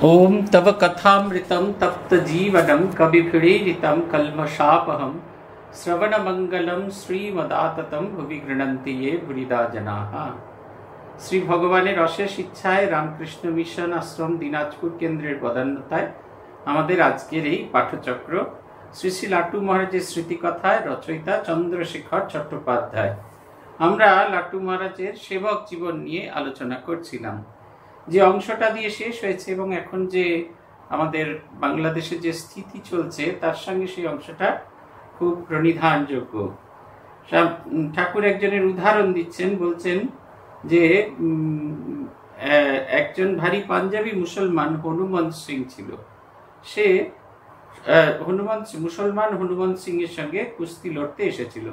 ॐ तव कथामृतं तप्तजीवनं कविभिरीडितं कल्मषापहं শ্রবণমঙ্গলম শ্রীমদাততম ভুবি গৃণন্তি এ ভুরিদা জনাহ শ্রী ভগবানের অশেষ ইচ্ছায় রামকৃষ্ণ মিশন আশ্রম দিনাজপুর কেন্দ্রের বদান্যতায় আমাদের আজকের এই পাঠচক্র শ্রী শ্রী লাট্টু মহারাজের স্মৃতিকথায় রচয়িতা চন্দ্রশেখর চট্টোপাধ্যায় আমরা লাট্টু মহারাজের সেবক জীবন নিয়ে আলোচনা করছিলাম যে অংশটা দিয়ে শেষ হয়েছে এবং এখন যে আমাদের বাংলাদেশে যে স্থিতি চলছে, তার সঙ্গে সেই অংশটা খুব প্রণিধানযোগ্য। ঠাকুর একজনের উদাহরণ দিচ্ছেন, বলছেন যে একজন ভারী পাঞ্জাবি মুসলমান হনুমন্ত সিং ছিল। সে হনুমন্ত মুসলমান হনুমন্ত সিং এর সঙ্গে কুস্তি লড়তে এসেছিল।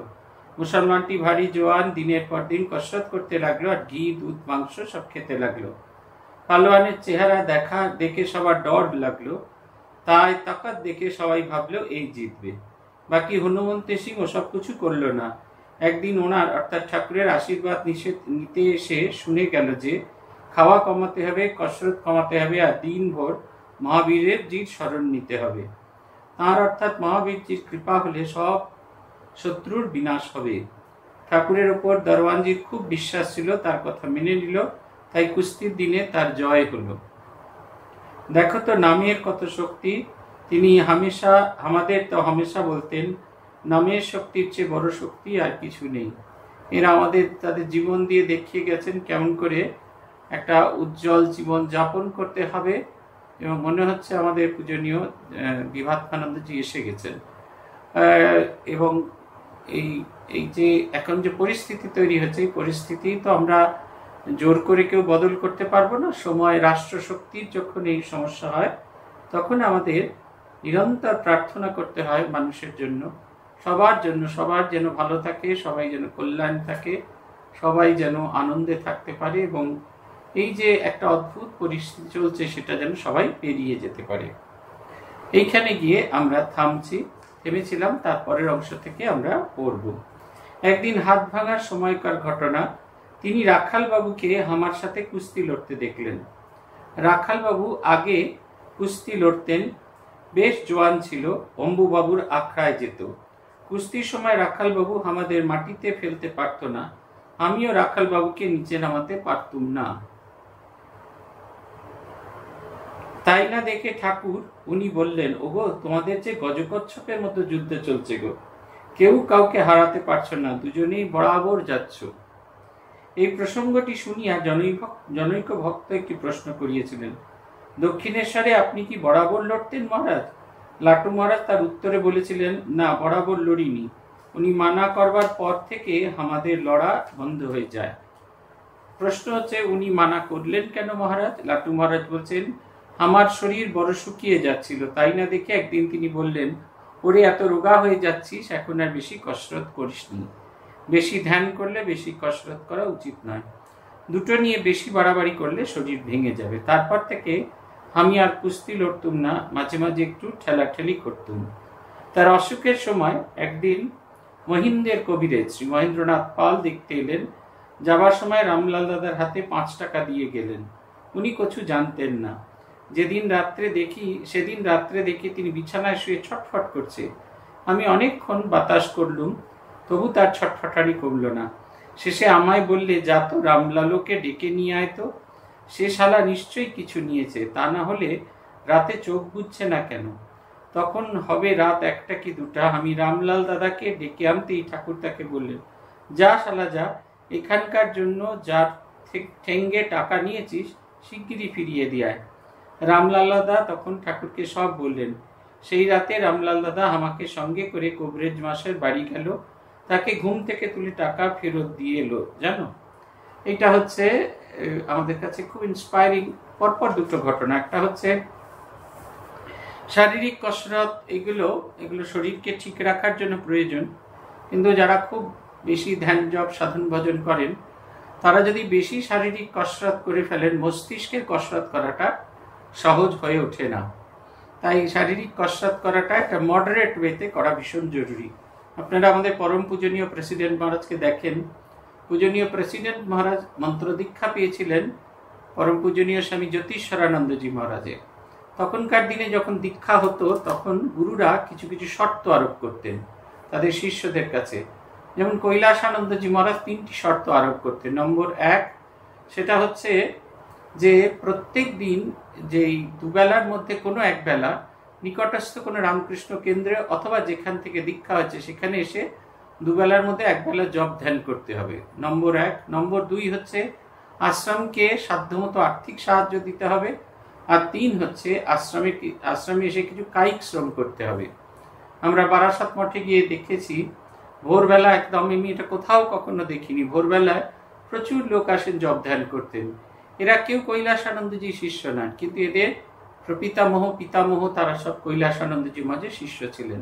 মুসলমানটি ভারী জোয়ান, দিনের পর দিন কসরত করতে লাগল আর ঘি, দুধ, মাংস সব খেতে লাগল। পালোয়ানের চেহারা দেখা দেখে সবার ডর লাগল, তাই তাকাত দেখে সবাই ভাবলো, এই জিতবে। বাকি হনুমন্ত সিং ওসব কিছু করল না। একদিন ওনার অর্থাৎ ঠাকুরের আশীর্বাদ নিষেধ নিতে এসে শুনে গেল যে, খাওয়া কমাতে হবে, কসরত কমাতে হবে আর দিনভর মহাবীরের জির স্মরণ নিতে হবে। তাঁর অর্থাৎ মহাবীরজির কৃপা হলে সব শত্রুর বিনাশ হবে। ঠাকুরের ওপর দরওয়ানজির খুব বিশ্বাস ছিল, তার কথা মেনে নিল। তাই কুস্তির দিনে তার জয় হলো। দেখো তো নামের কত শক্তি। তিনি হামেশা আমাদের তো হামেশা বলতেন নামের শক্তির চেয়ে বড় শক্তি আর কিছু নেই। এরা আমাদের তাদের জীবন দিয়ে দেখিয়ে গেছেন কেমন করে একটা উজ্জ্বল জীবন যাপন করতে হবে। এবং মনে হচ্ছে আমাদের পূজনীয় আহ, বিভাত্মানন্দজি এসে গেছেন। এবং এই এই যে এখন যে পরিস্থিতি তৈরি হচ্ছে এই পরিস্থিতি তো আমরা জোর করে কেউ বদল করতে পারব না, সময় রাষ্ট্রশক্তির যখন এই সমস্যা হয়, তখন আমাদের নিরন্তর প্রার্থনা করতে হয় মানুষের জন্য। সবার জন্য, সবার যেন ভালো থাকে, সবাই যেন কল্যাণ থাকে, সবাই যেন আনন্দে থাকতে পারে এবং এই যে একটা অদ্ভুত পরিস্থিতি চলছে, সেটা যেন সবাই পেরিয়ে যেতে পারে। এইখানে গিয়ে আমরা থামছি, থেমেছিলাম, তারপরের অংশ থেকে আমরা পড়ব। একদিন হাত ভাঙার সময়কার ঘটনা তিনি রাখাল বাবুকে আমার সাথে কুস্তি লড়তে দেখলেন। রাখাল বাবু আগে কুস্তি লড়তেন, বেশ জোয়ান ছিল, অম্বুবাবুর আখড়ায় যেত। কুস্তির সময় রাখাল বাবু আমাদের মাটিতে ফেলতে পারতো না, আমিও রাখাল বাবুকে নিচে নামাতে পারতুম না। তাই না দেখে ঠাকুর, উনি বললেন, ওগো, তোমাদের যে গজকচ্ছপের মতো যুদ্ধ চলছে গো। কেউ কাউকে হারাতে পারছ না, দুজনেই বরাবর যাচ্ছ। প্রসঙ্গটি শুনিয়া জনৈক ভক্ত একটি প্রশ্ন করিয়েছিলেন, দক্ষিণেশ্বরে আপনি কি বরাবর লড়তেন মহারাজ? লাটু মহারাজ তার উত্তরে বলেছিলেন, না, বরাবর লড়িনি। উনি মানা করবার পর থেকে আমাদের লড়া বন্ধ হয়ে যায়। প্রশ্ন হচ্ছে, উনি মানা করলেন কেন মহারাজ? লাটু মহারাজ বলছেন, আমার শরীর বড় শুকিয়ে যাচ্ছিল, তাই না দেখে একদিন তিনি বললেন, ওরে, এত রোগা হয়ে যাচ্ছিস, এখন আর বেশি কসরত করিসনি বেশি ধ্যান করলে, বেশি কসরত করা উচিত নয়। দুটো নিয়ে বেশি বাড়াবাড়ি করলে শরীর ভেঙে যাবে। তারপর থেকে আমি আর কুস্তি লড়তুম না, মাঝে মাঝে একটু ঠেলাঠেলি করতুম। তার অসুখের সময় একদিন মহিন্দের কবিরে শ্রী মহেন্দ্রনাথ পাল দেখতে এলেন। যাবার সময় রামলাল দাদার হাতে পাঁচ টাকা দিয়ে গেলেন। উনি কিছু জানতেন না। যেদিন রাত্রে দেখি, সেদিন রাত্রে দেখি তিনি বিছানায় শুয়ে ছটফট করছে। আমি অনেকক্ষণ বাতাস করলুম তবু তার ছটফটানি কমল না। শেষে আমায় বললে, যা তো, রামলালোকে ডেকে নিয়ে আয় তো। সে শালা নিশ্চয়ই কিছু নিয়েছে, তা না হলে রাতে চোখ বুঝছে না কেন? তখন হবে রাত একটা কি দুটা। আমি রামলাল দাদাকে ডেকে আনতেই ঠাকুর তাকে বললেন, যা শালা, যা। এখানকার জন্য যার ঠেঙ্গে টাকা নিয়েছিস, শিগগিরই ফিরিয়ে দিয়ায় রামলাল দাদা তখন ঠাকুরকে সব বললেন। সেই রাতে রামলাল দাদা আমাকে সঙ্গে করে কবরেজ মাসের বাড়ি গেল। তাকে ঘুম থেকে তুলে টাকা ফেরত দিয়ে এলো, জানো? এটা হচ্ছে আমাদের কাছে খুব ইন্সপায়ারিং পরপর দুটো ঘটনা। একটা হচ্ছে, শারীরিক কসরত এগুলো এগুলো শরীরকে ঠিক রাখার জন্য প্রয়োজন। কিন্তু যারা খুব বেশি ধ্যান, জপ, সাধন, ভজন করেন, তারা যদি বেশি শারীরিক কসরত করে ফেলেন, মস্তিষ্কের কসরত করাটা সহজ হয়ে ওঠে না। তাই শারীরিক কসরত করাটা একটা মডারেট ওয়েতে করা ভীষণ জরুরি। আপনারা আমাদের পরম পূজনীয় প্রেসিডেন্ট মহারাজকে দেখেন। পূজনীয় প্রেসিডেন্ট মহারাজ মন্ত্র দীক্ষা পেয়েছিলেন পরম পূজনীয় স্বামী জ্যোতিষরানন্দজি মহারাজে তখনকার দিনে যখন দীক্ষা হতো, তখন গুরুরা কিছু কিছু শর্ত আরোপ করতেন তাদের শিষ্যদের কাছে। যেমন কৈলাসানন্দজি মহারাজ তিনটি শর্ত আরোপ করতেন। নম্বর এক, সেটা হচ্ছে যে প্রত্যেক দিন যেই দুবেলার মধ্যে কোনো এক বেলা নিকটস্থ কোনো রামকৃষ্ণ কেন্দ্রে অথবা যেখান থেকে দীক্ষা হচ্ছে সেখানে এসে দুবেলার মধ্যে একবেলা জব ধ্যান করতে হবে। নম্বর এক। নম্বর দুই হচ্ছে আশ্রমকে সাধ্যমতো আর্থিক সাহায্য দিতে হবে। আর তিন হচ্ছে আশ্রমে আশ্রমে এসে কিছু কায়িক শ্রম করতে হবে। আমরা বারাসাত মঠে গিয়ে দেখেছি, ভোরবেলা একদম আমি এটা কোথাও কখনো দেখিনি, ভোরবেলায় প্রচুর লোক আসেন জব ধ্যান করতেন এরা কেউ কৈলাসানন্দজি শিষ্য নন কিন্তু এদের প্রপিতামহ, পিতামহ, তারা সব কৈলাসানন্দজি মাঝে শিষ্য ছিলেন।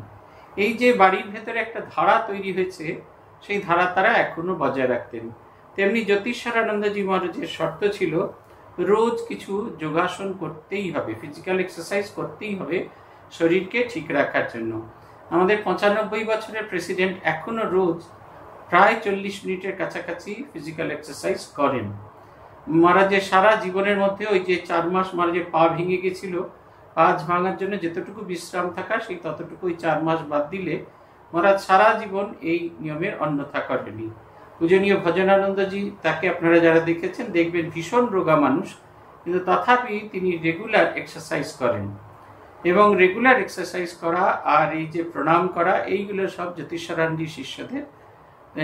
এই যে বাড়ির ভেতরে একটা ধারা তৈরি হয়েছে, সেই ধারা তারা এখনও বজায় রাখতেন। তেমনি জ্যোতিষারানন্দজি মহারাজের শর্ত ছিল, রোজ কিছু যোগাসন করতেই হবে ফিজিক্যাল এক্সারসাইজ করতেই হবে শরীরকে ঠিক রাখার জন্য। আমাদের পঁচানব্বই বছরের প্রেসিডেন্ট এখনও রোজ প্রায় চল্লিশ মিনিটের কাছাকাছি ফিজিক্যাল এক্সারসাইজ করেন। মহারাজের সারা জীবনের মধ্যে ওই যে চার মাস মহারাজের পা ভেঙে গেছিল পাঁচ ভাঙার জন্য যতটুকু বিশ্রাম থাকা, সেই ততটুকু ওই চার মাস বাদ দিলে মহারাজ সারা জীবন এই নিয়মের অন্যথা করেনি পূজনীয় ভজনানন্দজি তাকে আপনারা যারা দেখেছেন, দেখবেন ভীষণ রোগা মানুষ, কিন্তু তথাপি তিনি রেগুলার এক্সারসাইজ করেন। এবং রেগুলার এক্সারসাইজ করা আর এই যে প্রণাম করা, এইগুলো সব জ্যোতিষারায়ণজি শিষ্যদের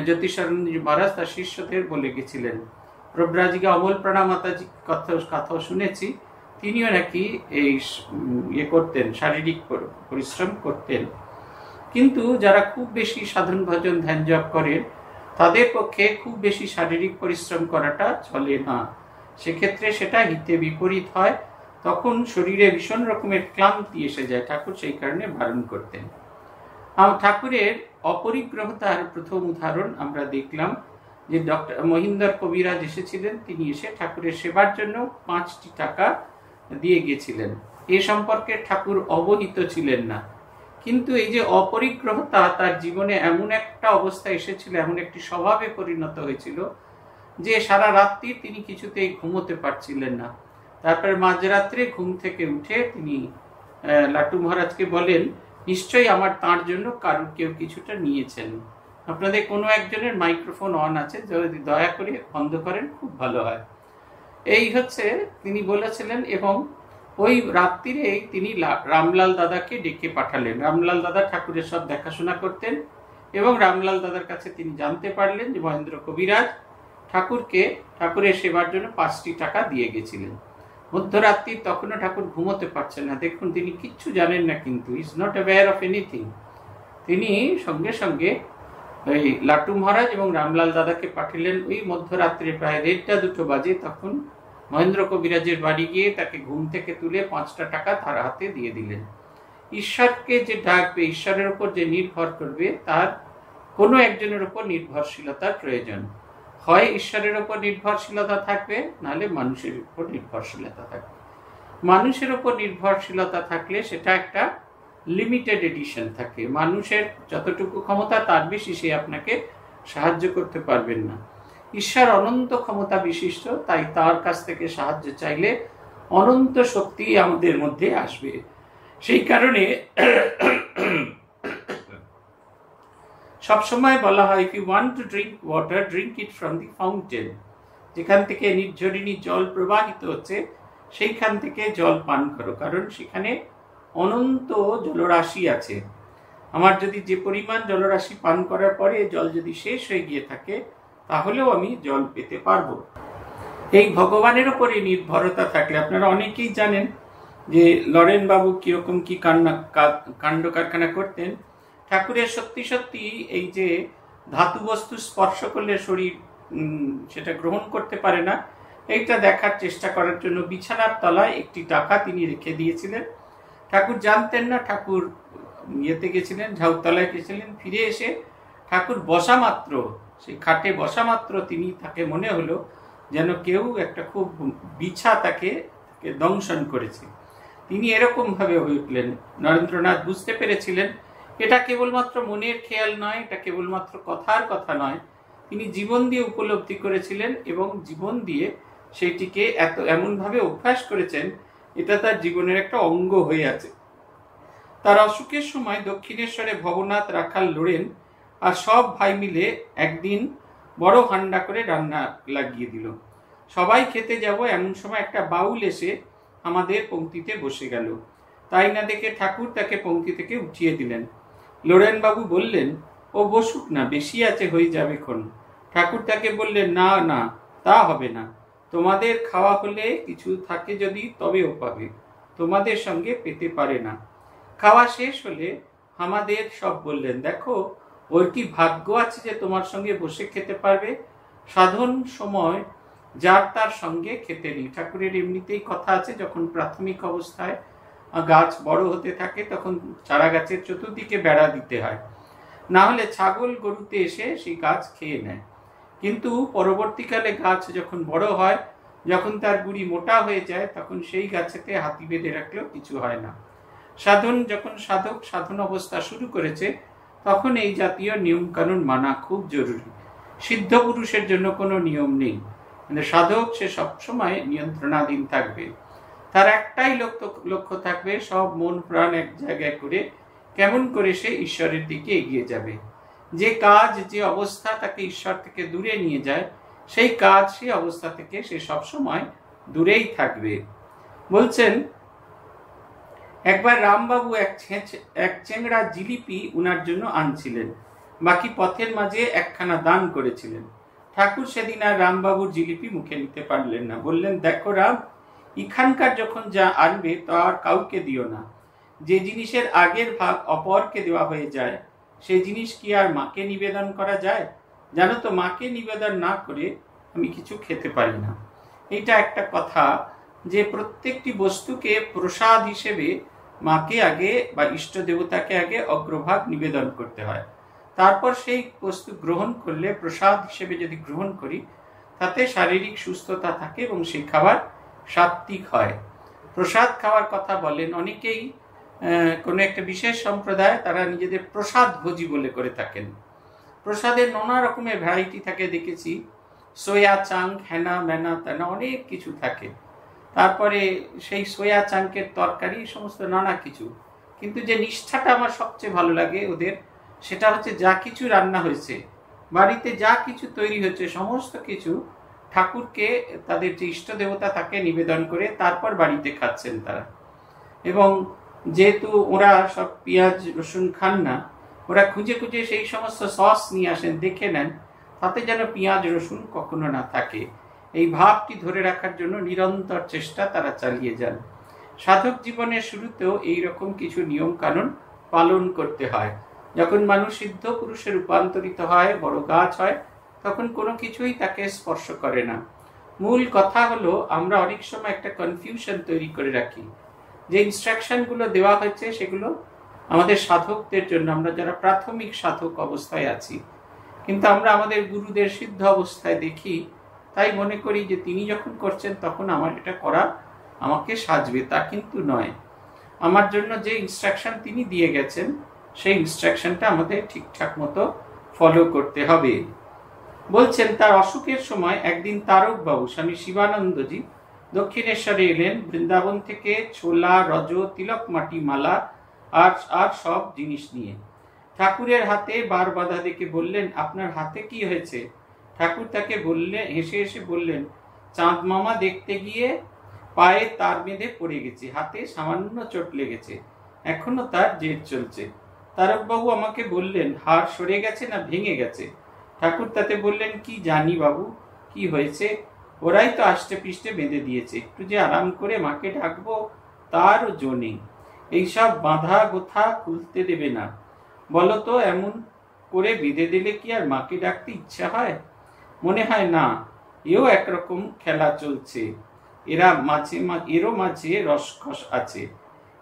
জ্যোতিষারায়ণজি মহারাজ তার শিষ্যদের বলে গেছিলেন। প্রব্রাজিকা অমল প্রাণামাতাজি কথা কথাও শুনেছি। তিনিও নাকি এই ইয়ে করতেন, শারীরিক পরিশ্রম করতেন। কিন্তু যারা খুব বেশি সাধন ভজন, ধ্যান জপ করেন, তাদের পক্ষে খুব বেশি শারীরিক পরিশ্রম করাটা চলে না। সেক্ষেত্রে সেটা হিতে বিপরীত হয়। তখন শরীরে ভীষণ রকমের ক্লান্তি এসে যায়। ঠাকুর সেই কারণে বারণ করতেন। ঠাকুরের অপরিগ্রহতার প্রথম উদাহরণ আমরা দেখলাম। যে ডক্টর মহিন্দর কবিরাজ এসেছিলেন, তিনি এসে ঠাকুরের সেবার জন্য পাঁচটি টাকা দিয়ে গেছিলেন। এ সম্পর্কে ঠাকুর অবহিত ছিলেন না। কিন্তু এই যে অপরিগ্রহতা তার জীবনে এমন একটা অবস্থা এসেছিল, এমন একটি স্বভাবে পরিণত হয়েছিল, যে সারা রাত্রি তিনি কিছুতেই ঘুমোতে পারছিলেন না। তারপরে মাঝরাত্রে ঘুম থেকে উঠে তিনি লাটু মহারাজকে বলেন, নিশ্চয়ই আমার তার জন্য কারুর কেউ কিছুটা নিয়েছেন। আপনাদের কোনো একজনের মাইক্রোফোন অন আছে, যদি দয়া করে বন্ধ করেন, খুব ভালো হয়। এই হচ্ছে তিনি বলেছিলেন এবং ওই রাত্রিরে তিনি রামলাল দাদাকে ডেকে পাঠালেন। রামলাল দাদা ঠাকুরের সব দেখাশোনা করতেন এবং রামলাল দাদার কাছে তিনি জানতে পারলেন যে মহেন্দ্র কবিরাজ ঠাকুরকে, ঠাকুরের সেবার জন্য পাঁচটি টাকা দিয়ে গেছিলেন। মধ্যরাত্রি তখনও ঠাকুর ঘুমোতে পারছেন না। দেখুন, তিনি কিচ্ছু জানেন না কিন্তু is not aware of anything তিনি সঙ্গে সঙ্গে ওই লাটু মহারাজ এবং রামলাল দাদাকে পাঠালেন ওই মধ্যরাত্রে প্রায় দেড়টা, দুটো বাজে তখন মহেন্দ্র কবিরাজের বাড়ি গিয়ে তাকে ঘুম থেকে তুলে পাঁচটা টাকা তার হাতে দিয়ে দিলেন। ঈশ্বরকে যে ডাকবে, ঈশ্বরের উপর যে নির্ভর করবে, তার কোনো একজনের উপর নির্ভরশীলতার প্রয়োজন। হয় ঈশ্বরের উপর নির্ভরশীলতা থাকবে, নাহলে মানুষের উপর নির্ভরশীলতা থাকবে। মানুষের উপর নির্ভরশীলতা থাকলে সেটা একটা লিমিটেড এডিশন থাকে। মানুষের যতটুকু ক্ষমতা, তার বেশি সে আপনাকে সাহায্য করতে পারবেন না। ঈশ্বর অনন্ত ক্ষমতা বিশিষ্ট, তাই তার কাছ থেকে সাহায্য চাইলে অনন্ত শক্তি আমাদের মধ্যে আসবে। সেই কারণে সবসময় বলা হয় you want to drink water drink it from the fountain যেখান থেকে নির্ঝরিণী জল প্রবাহিত হচ্ছে, সেইখান থেকে জল পান করো। কারণ সেখানে অনন্ত জলরাশি আছে। আমার যদি যে পরিমাণ জলরাশি পান করার পরে জল যদি শেষ হয়ে গিয়ে থাকে, তাহলেও আমি জল পেতে পারব। এই ভগবানের উপরে নির্ভরতা থাকলে, আপনারা অনেকেই জানেন যে লরেন বাবু কীরকম কি কান্না কাণ্ড কারখানা করতেন। ঠাকুরের সত্যি সত্যি এই যে ধাতু বস্তু স্পর্শ করলে শরীর সেটা গ্রহণ করতে পারে না, এইটা দেখার চেষ্টা করার জন্য বিছানার তলায় একটি টাকা তিনি রেখে দিয়েছিলেন। ঠাকুর জানতেন না, ঠাকুর ইয়েতে গেছিলেন, ঝাউতলায় গেছিলেন, ফিরে এসে ঠাকুর বসা মাত্র, সেই খাটে বসা মাত্র তিনি তাকে মনে হলো যেন কেউ একটা খুব বিছা তাকে দংশন করেছে। তিনি এরকমভাবে হয়ে উঠলেন। নরেন্দ্রনাথ বুঝতে পেরেছিলেন, এটা কেবলমাত্র মনের খেয়াল নয়, এটা কেবলমাত্র কথার কথা নয়। তিনি জীবন দিয়ে উপলব্ধি করেছিলেন এবং জীবন দিয়ে সেইটিকে এত এমনভাবে অভ্যাস করেছেন এটা তার জীবনের একটা অঙ্গ হয়ে আছে। তার অসুখের সময় দক্ষিণেশ্বরে ভবনাথ রাখাল লড়েন আর সব ভাই মিলে একদিন বড় হান্ডা করে রান্না লাগিয়ে দিল। সবাই খেতে যাব এমন সময় একটা বাউল এসে আমাদের পঙ্ক্তিতে বসে গেল। তাই না দেখে ঠাকুর তাকে পঙ্ক্তি থেকে উঠিয়ে দিলেন। লোরেন বাবু বললেন, ও বসুক না, বেশি আছে হয়ে যাবে খন ঠাকুর তাকে বললেন, না না, তা হবে না। তোমাদের খাওয়া হলে কিছু থাকে যদি তবেও পাবে তোমাদের সঙ্গে পেতে পারে না। খাওয়া শেষ হলে আমাদের সব বললেন, দেখো, ওর কি ভাগ্য আছে যে তোমার সঙ্গে বসে খেতে পারবে? সাধন সময় যার তার সঙ্গে খেতে নেই। ঠাকুরের এমনিতেই কথা আছে, যখন প্রাথমিক অবস্থায় গাছ বড় হতে থাকে, তখন চারা গাছের চতুর্দিকে বেড়া দিতে হয়। না হলে ছাগল গরুতে এসে সেই গাছ খেয়ে নেয়। কিন্তু পরবর্তীকালে গাছ যখন বড় হয়, যখন তার গুড়ি মোটা হয়ে যায়, তখন সেই গাছেতে হাতি বেঁধে রাখলেও কিছু হয় না। সাধন যখন সাধক সাধন অবস্থা শুরু করেছে, তখন এই জাতীয় নিয়ম কানুন মানা খুব জরুরি। সিদ্ধ পুরুষের জন্য কোনো নিয়ম নেই। মানে সাধক সে সবসময় নিয়ন্ত্রণাধীন থাকবে। তার একটাই লক্ষ্য থাকবে, সব মন প্রাণ এক জায়গায় করে কেমন করে সে ঈশ্বরের দিকে এগিয়ে যাবে। যে কাজ, যে অবস্থা তাকে ঈশ্বর থেকে দূরে নিয়ে যায়, সেই কাজ, সেই অবস্থা থেকে সে সবসময় দূরেই থাকবে। বলছেন, একবার রামবাবু এক এক চেংড়া জিলিপি উনার জন্য আনছিলেন। বাকি পথের মাঝে একখানা দান করেছিলেন। ঠাকুর সেদিন আর রামবাবুর জিলিপি মুখে নিতে পারলেন না। বললেন, দেখো রাম, এখানকার যখন যা আনবে তা আর কাউকে দিও না। যে জিনিসের আগের ভাগ অপরকে দেওয়া হয়ে যায় সেই জিনিস কি আর মাকে নিবেদন করা যায়? জানো তো, মাকে নিবেদন না করে আমি কিছু খেতে পারি না। এটা একটা কথা যে প্রত্যেকটি বস্তুকে প্রসাদ হিসেবে মাকে আগে বা ইষ্ট দেবতাকে আগে অগ্রভাগ নিবেদন করতে হয়। তারপর সেই বস্তু গ্রহণ করলে প্রসাদ হিসেবে যদি গ্রহণ করি, তাতে শারীরিক সুস্থতা থাকে এবং সেই খাবার সাত্বিক হয়। প্রসাদ খাওয়ার কথা বলেন অনেকেই কোনো একটা বিশেষ সম্প্রদায় তারা নিজেদের প্রসাদ ভোজি বলে করে থাকেন। প্রসাদের নানা রকমের ভ্যারাইটি থাকে, দেখেছি। সোয়া চাঙ্ক হেনা ম্যানা তেনা অনেক কিছু থাকে। তারপরে সেই সোয়া চাঙ্কের তরকারি সমস্ত নানা কিছু। কিন্তু যে নিষ্ঠাটা আমার সবচেয়ে ভালো লাগে ওদের, সেটা হচ্ছে যা কিছু রান্না হয়েছে, বাড়িতে যা কিছু তৈরি হয়েছে, সমস্ত কিছু ঠাকুরকে, তাদের যে ইষ্ট দেবতা তাকে নিবেদন করে তারপর বাড়িতে খাচ্ছেন তারা। এবং যেহেতু ওরা সব পেঁয়াজ, রসুন খান না, ওরা খুঁজে খুঁজে সেই সমস্ত সস নিয়ে আসেন, দেখে নেন, তাতে যেন পেঁয়াজ, রসুন কখনো না থাকে। এই ভাবটি ধরে রাখার জন্য নিরন্তর চেষ্টা তারা চালিয়ে যান। সাধক জীবনের শুরুতেও এই রকম কিছু নিয়ম কানুন পালন করতে হয়। যখন মানুষ সিদ্ধ পুরুষে রূপান্তরিত হয়, বড় গাছ হয়, তখন কোনো কিছুই তাকে স্পর্শ করে না। মূল কথা হলো, আমরা অনেক সময় একটা কনফিউশন তৈরি করে রাখি। যে ইনস্ট্রাকশনগুলো দেওয়া হয়েছে সেগুলো আমাদের সাধকদের জন্য, আমরা যারা প্রাথমিক সাধক অবস্থায় আছি, কিন্তু আমরা আমাদের গুরুদের সিদ্ধ অবস্থায় দেখি, তাই মনে করি যে তিনি যখন করছেন তখন আমার এটা করা আমাকে সাজবে, তা কিন্তু নয়। আমার জন্য যে ইনস্ট্রাকশন তিনি দিয়ে গেছেন, সেই ইনস্ট্রাকশনটা আমাদের ঠিকঠাক মতো ফলো করতে হবে। বলছেন, তার অসুখের সময় একদিন তারক বাবু স্বামী শিবানন্দজি দক্ষিণেশ্বরে এলেন। বৃন্দাবন থেকে ছোলা, রজ, তিলক মাটি মালা, আর আর সব জিনিস নিয়ে। ঠাকুরের হাতে বার বাধা দেখে বললেন, আপনার হাতে কি হয়েছে? ঠাকুর তাকে বললেন হেসে হেসে বললেন, চাঁদ মামা দেখতে গিয়ে পায়ে তার বেঁধে পড়ে গেছে, হাতে সামান্য চোট লেগেছে, এখনও তার জেদ চলছে। তারকবাবু আমাকে বললেন, হাড় সরে গেছে না ভেঙে গেছে? ঠাকুর তাতে বললেন, কি জানি বাবু, কি হয়েছে? ওরাই তো আষ্টে পিষ্টে বেঁধে দিয়েছে। একটু যে আরাম করে মাকে ডাকবো জো নেই। এইসব বাঁধা গোথা খুলতে দেবে না। বলো তো, এমন করে বেঁধে দিলে কি আর মাকে ডাকতে ইচ্ছা হয়? মনে হয় না, এও একরকম খেলা চলছে। এরা মাঝে এরও মাঝে রসকস আছে।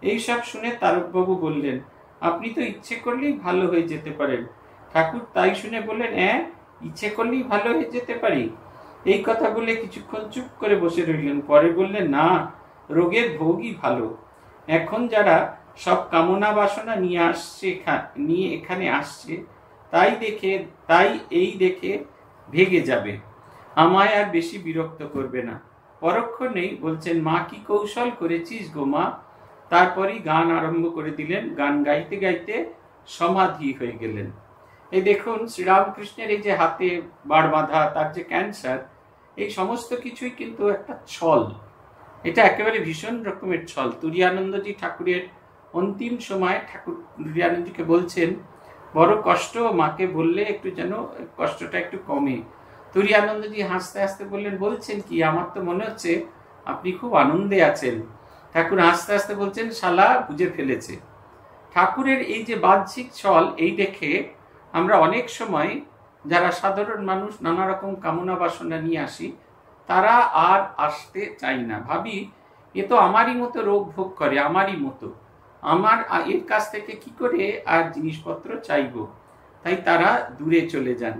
এইসব শুনে তারকবাবু বললেন, আপনি তো ইচ্ছে করলেই ভালো হয়ে যেতে পারেন। ঠাকুর তাই শুনে বললেন হ্যাঁ ইচ্ছে করলেই ভালো হয়ে যেতে পারি? এই কথা বলে কিছুক্ষণ চুপ করে বসে রইলেন। পরে বললেন, না, রোগের ভোগই ভালো। এখন যারা সব কামনা বাসনা নিয়ে আসছে নিয়ে এখানে আসছে, তাই দেখে, তাই এই দেখে ভেগে যাবে। আমায় আর বেশি বিরক্ত করবে না। পরক্ষণেই বলছেন মা, কি কৌশল করেছিস গো মা? তারপরেই গান আরম্ভ করে দিলেন। গান গাইতে গাইতে সমাধি হয়ে গেলেন। এই দেখুন, শ্রীরামকৃষ্ণের এই যে হাতে বাড় বাঁধা, তার যে ক্যান্সার এই সমস্ত কিছুই কিন্তু একটা ছল। এটা একেবারে ভীষণ রকমের ছল। তুরিয়ানন্দজি ঠাকুরের অন্তিম সময় ঠাকুর তুরিয়ানন্দজিকে বলছেন, বড় কষ্ট, মাকে বললে একটু যেন কষ্টটা একটু কমে। তুরিয়ানন্দজি হাসতে হাসতে বললেন, বলছেন কি, আমার তো মনে হচ্ছে আপনি খুব আনন্দে আছেন। ঠাকুর হাসতে হাসতে বলছেন, শালা, বুঝে ফেলেছে। ঠাকুরের এই যে বাহ্যিক ছল, এই দেখে আমরা অনেক সময় যারা সাধারণ মানুষ নানা রকম কামনা বাসনা নিয়ে আসি, তারা আর আসতে চাই না। ভাবি, এ তো আমারই মতো রোগ ভোগ করে, আমারই মতো। আমার, এর কাছ থেকে কি করে আর জিনিসপত্র চাইব? তাই তারা দূরে চলে যান।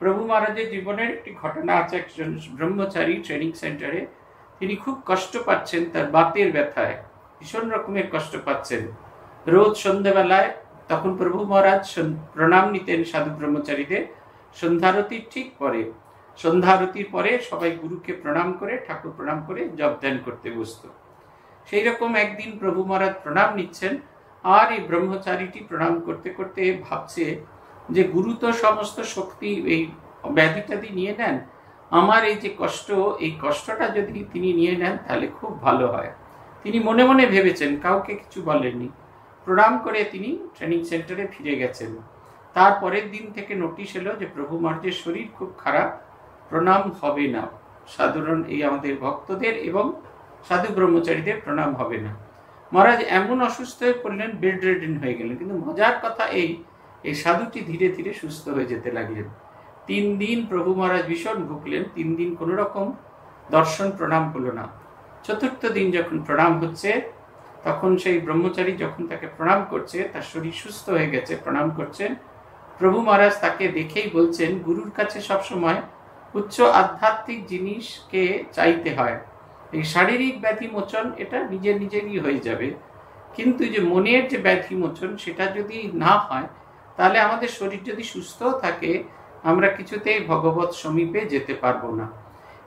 প্রভু মহারাজের জীবনের একটি ঘটনা আছে, একজন ব্রহ্মচারী ট্রেনিং সেন্টারে তিনি খুব কষ্ট পাচ্ছেন তার বাতের ব্যথায়। ভীষণ রকমের কষ্ট পাচ্ছেন। রোজ সন্ধ্যাবেলায় তখন প্রভু মহারাজ প্রণাম নিতেন সাধু ব্রহ্মচারীদের। সন্ধ্যারতির ঠিক পরে, সন্ধ্যারতির পরে সবাই গুরুকে প্রণাম করে, ঠাকুর প্রণাম করে জব ধ্যান করতে বসত। সেই রকম একদিন প্রভু মহারাজ প্রণাম নিচ্ছেন, আর এই ব্রহ্মচারীটি প্রণাম করতে করতে ভাবছে যে গুরু তো সমস্ত শক্তি এই ব্যাধি ট্যাধি নিয়ে নেন, আমার এই যে কষ্ট, এই কষ্টটা যদি তিনি নিয়ে নেন তাহলে খুব ভালো হয়। তিনি মনে মনে ভেবেছেন, কাউকে কিছু বলেননি। প্রণাম করে তিনি ট্রেনিং সেন্টারে ফিরে গেছেন। তারপরের দিন থেকে নোটিশ এলো যে প্রভু মার্জের শরীর খুব খারাপ। প্রণাম হবে না। সাধারণ এই আমাদের ভক্তদের এবং সাধু ব্রহ্মচারীদের প্রণাম হবে না। মহারাজ এমন অসুস্থ হয়ে পড়লেন বেড রেডিন হয়ে গেলেন। কিন্তু মজার কথা এই এই সাধুটি ধীরে ধীরে সুস্থ হয়ে যেতে লাগলেন। তিন দিন প্রভু মহারাজ ভীষণ ভুগলেন। তিন দিন কোনো রকম দর্শন প্রণাম হলো না। চতুর্থ দিন যখন প্রণাম হচ্ছে তখন সেই ব্রহ্মচারী যখন তাকে প্রণাম করছে, তার শরীর সুস্থ হয়ে গেছে, প্রণাম করছেন। প্রভু মহারাজ তাকে দেখেই বলছেন, গুরুর কাছে সবসময় উচ্চ আধ্যাত্মিক জিনিসকে চাইতে হয়। এই শারীরিক ব্যাধি মোচন এটা নিজের নিজেরই হয়ে যাবে। কিন্তু যে মনের যে ব্যাধি মোচন সেটা যদি না হয়, তাহলে আমাদের শরীর যদি সুস্থ থাকে, আমরা কিছুতেই ভগবত সমীপে যেতে পারব না।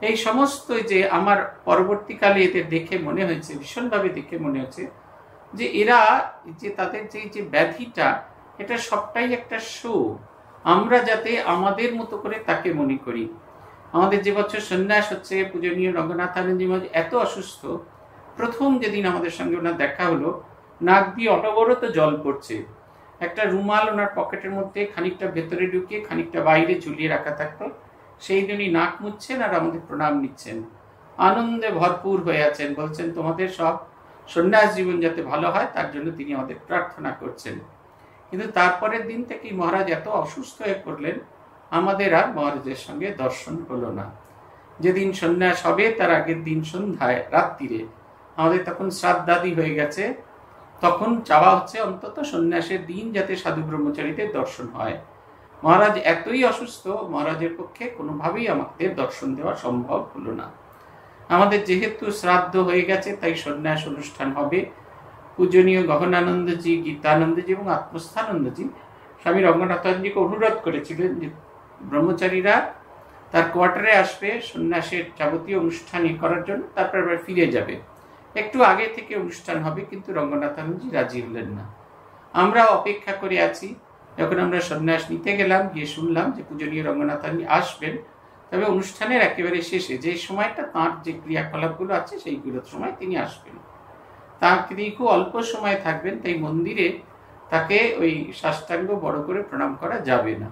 এই সমস্ত যে আমার পরবর্তীকালে এদের দেখে মনে হয়েছে, ভীষণভাবে দেখে মনে হচ্ছে, যে এরা যে তাদের যে যে ব্যাধিটা, এটা সবটাই একটা শো আমরা যাতে আমাদের মতো করে তাকে মনে করি। আমাদের যে বছর সন্ন্যাস হচ্ছে, পূজনীয় রঙ্গনাথানন্দী মহারাজ এত অসুস্থ, প্রথম যেদিন আমাদের সঙ্গে ওনার দেখা হলো, নাক দিয়ে অটবরত জল পড়ছে। একটা রুমাল ওনার পকেটের মধ্যে খানিকটা ভেতরে ঢুকিয়ে খানিকটা বাইরে ঝুলিয়ে রাখা থাকতো সেই দিনই নাক মুচ্ছেন আর আমাদের প্রণাম নিচ্ছেন। আনন্দে ভরপুর হয়ে আছেন। বলছেন, তোমাদের সব সন্ন্যাস জীবন যাতে ভালো হয়, তার জন্য তিনি আমাদের প্রার্থনা করছেন। কিন্তু তারপরের দিন থেকেই মহারাজ এত অসুস্থ হয়ে পড়লেন, আমাদের আর মহারাজের সঙ্গে দর্শন হলো না। যেদিন সন্ন্যাস হবে, তার আগের দিন সন্ধ্যায়, রাত্রিরে। আমাদের তখন শ্রাদ্ধাদি হয়ে গেছে। তখন চাওয়া হচ্ছে অন্তত সন্ন্যাসের দিন যাতে সাধু ব্রহ্মচারীদের দর্শন হয়। মহারাজ এতই অসুস্থ, মহারাজের পক্ষে কোনোভাবেই আমাদের দর্শন দেওয়া সম্ভব হলো না। আমাদের যেহেতু শ্রাদ্ধ হয়ে গেছে, তাই সন্ন্যাস অনুষ্ঠান হবে। পূজনীয় গহনানন্দজি, গীতানন্দজি এবং আত্মস্থানন্দজি স্বামী রঙ্গনাথনজিকে অনুরোধ করেছিলেন যে, ব্রহ্মচারীরা তার কোয়ার্টারে আসবে সন্ন্যাসের যাবতীয় অনুষ্ঠান করার জন্য, তারপর আবার ফিরে যাবে। একটু আগে থেকে অনুষ্ঠান হবে, কিন্তু রঙ্গনাথানজি রাজি হলেন না। আমরা অপেক্ষা করে আছি। যখন আমরা সন্ন্যাস নিতে গেলাম, গিয়ে শুনলাম যে পূজনীয় রঙ্গনাথানজি আসবেন। তবে অনুষ্ঠানের একেবারে শেষে যে সময়টা তাঁর যে ক্রিয়াকলাপগুলো আছে সেইগুলোর সময় তিনি আসবেন। তা তিনি খুব অল্প সময় থাকবেন, তাই মন্দিরে তাকে ওই সাষ্টাঙ্গ বড় করে প্রণাম করা যাবে না।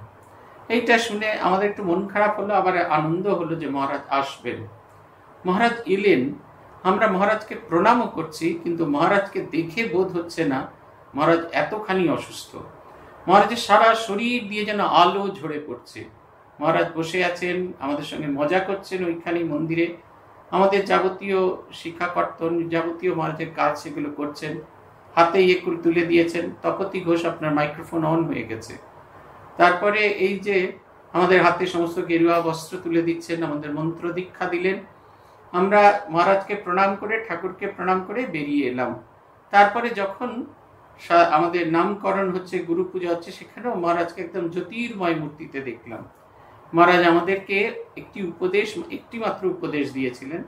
এইটা শুনে আমাদের একটু মন খারাপ হলো, আবার আনন্দ হলো যে মহারাজ আসবেন। মহারাজ এলেন। আমরা মহারাজকে প্রণামও করছি, কিন্তু মহারাজকে দেখে বোধ হচ্ছে না মহারাজ এতখানি অসুস্থ। মহারাজের সারা শরীর দিয়ে যেন আলো ঝরে পড়ছে। মহারাজ বসে আছেন, আমাদের সঙ্গে মজা করছেন ওইখানেই মন্দিরে। আমাদের যাবতীয় শিক্ষা কর্তন যাবতীয় মহারাজের কাজ সেগুলো করছেন। হাতে ইয়ে করে তুলে দিয়েছেন। তপতি ঘোষ আপনার মাইক্রোফোন অন হয়ে গেছে। তারপরে এই যে আমাদের হাতে সমস্ত গেরুয়া বস্ত্র তুলে দিচ্ছেন, আমাদের মন্ত্র দীক্ষা দিলেন। আমরা মহারাজকে প্রণাম করে, ঠাকুরকে প্রণাম করে বেরিয়ে এলাম। তারপরে যখন আমাদের নামকরণ হচ্ছে, গুরু পূজা হচ্ছে সেখানেও মহারাজকে একদম জ্যোতির্ময় মূর্তিতে দেখলাম। মহারাজ আমাদেরকে একটি উপদেশ, একটি মাত্র উপদেশ দিয়েছিলেন।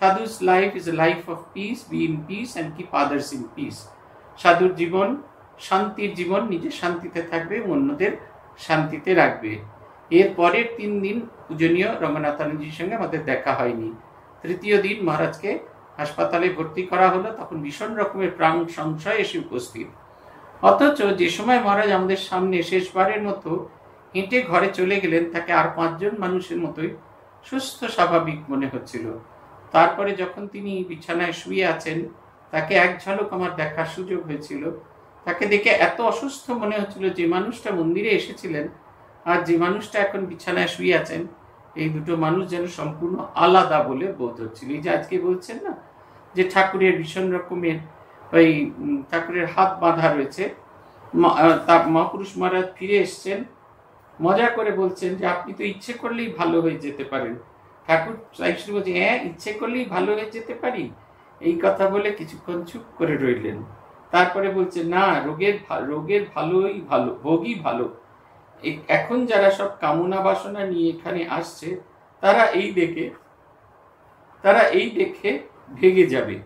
Sadhu's life is life of peace, be in peace and keep others in peace. সাধুর জীবন, শান্তির জীবন নিজে শান্তিতে থাকবে অন্যদের শান্তিতে রাখবে। এর পরের তিন দিন পূজনীয় রঙ্গনাথানজির সঙ্গে আমাদের দেখা হয়নি। তৃতীয় দিন মহারাজকে হাসপাতালে ভর্তি করা হলো, তখন ভীষণ রকমের প্রাণ সংশয় এসে উপস্থিত। অথচ যে সময় মহারাজ আমাদের সামনে শেষবারের মতো হেঁটে ঘরে চলে গেলেন, তাকে আর পাঁচজন মানুষের মতোই সুস্থ, স্বাভাবিক মনে হচ্ছিল। তারপরে যখন তিনি বিছানায় শুয়ে আছেন, তাকে এক ঝলক আমার দেখার সুযোগ হয়েছিল। তাকে দেখে এত অসুস্থ মনে হচ্ছিল যে মানুষটা মন্দিরে এসেছিলেন আর যে মানুষটা এখন বিছানায় শুয়ে আছেন, এই দুটো মানুষ যেন সম্পূর্ণ আলাদা বলে বোধ হচ্ছিল। এই যে আজকে বলছেন না যে ঠাকুরের ভীষণ রকমের ওই ঠাকুরের হাত বাঁধা রয়েছে তার মহাপুরুষ মহারাজ ফিরে এসছেন, মজা করে বলছেন যে আপনি তো ইচ্ছে করলেই ভালো হয়ে যেতে পারেন। ঠাকুর সাইশ্রী বলছে হ্যাঁ ইচ্ছে করলেই ভালো হয়ে যেতে পারি। এই কথা বলে কিছুক্ষণ চুপ করে রইলেন। তারপরে বলছে না, রোগের রোগের ভালোই ভালো, ভোগই ভালো। এখন যারা সব কামনা বাসনা নিয়ে এখানে আসছে, তারা এই দেখে, তারা এই দেখে ভেগে যাবে।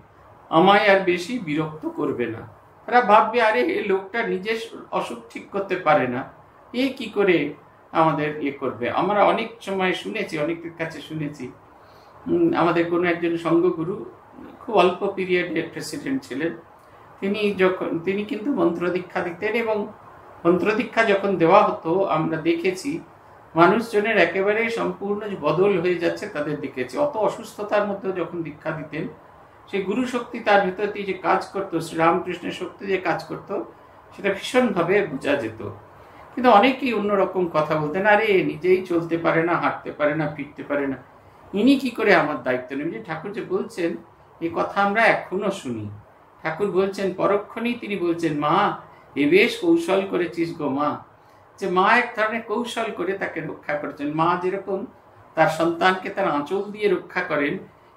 আমায় আর বেশি বিরক্ত করবে না। তারা ভাববে, আরে, এ লোকটা নিজের অসুখ ঠিক করতে পারে না। এ কি করে আমাদের ইয়ে করবে? আমরা অনেক সময় শুনেছি, অনেকের কাছে শুনেছি। আমাদের কোনো একজন সঙ্গগুরু, খুব অল্প পিরিয়ডের প্রেসিডেন্ট ছিলেন। তিনি যখন, তিনি কিন্তু মন্ত্র দীক্ষা দিতেন এবং মন্ত্র দীক্ষা যখন দেওয়া হতো, আমরা দেখেছি মানুষজনের একেবারে সম্পূর্ণ বদল হয়ে যাচ্ছে তাদের দেখেছি অত অসুস্থতার মধ্যে যখন দীক্ষা দিতেন সেই গুরু শক্তি তার ভিতর দিয়ে যে কাজ করতো, শ্রীরামকৃষ্ণের শক্তি যে কাজ করত, সেটা ভীষণভাবে বোঝা যেত। কিন্তু অনেকেই অন্যরকম কথা বলতেন, আরে, নিজেই চলতে পারে না, হাঁটতে পারে না, ফিরতে পারে না। ইনি কি করে আমার দায়িত্ব নেবেন? যে ঠাকুর যে বলছেন এই কথা আমরা এখনও শুনি। ঠাকুর বলছেন, পরক্ষণেই তিনি বলছেন, মা, এ বেশ কৌশল করেছিস গো, মা। যে মা এক ধরনের কৌশল করে তাকে রক্ষা করেছেন। মা যেরকম তার সন্তানকে তার আঁচল দিয়ে রক্ষা করেন,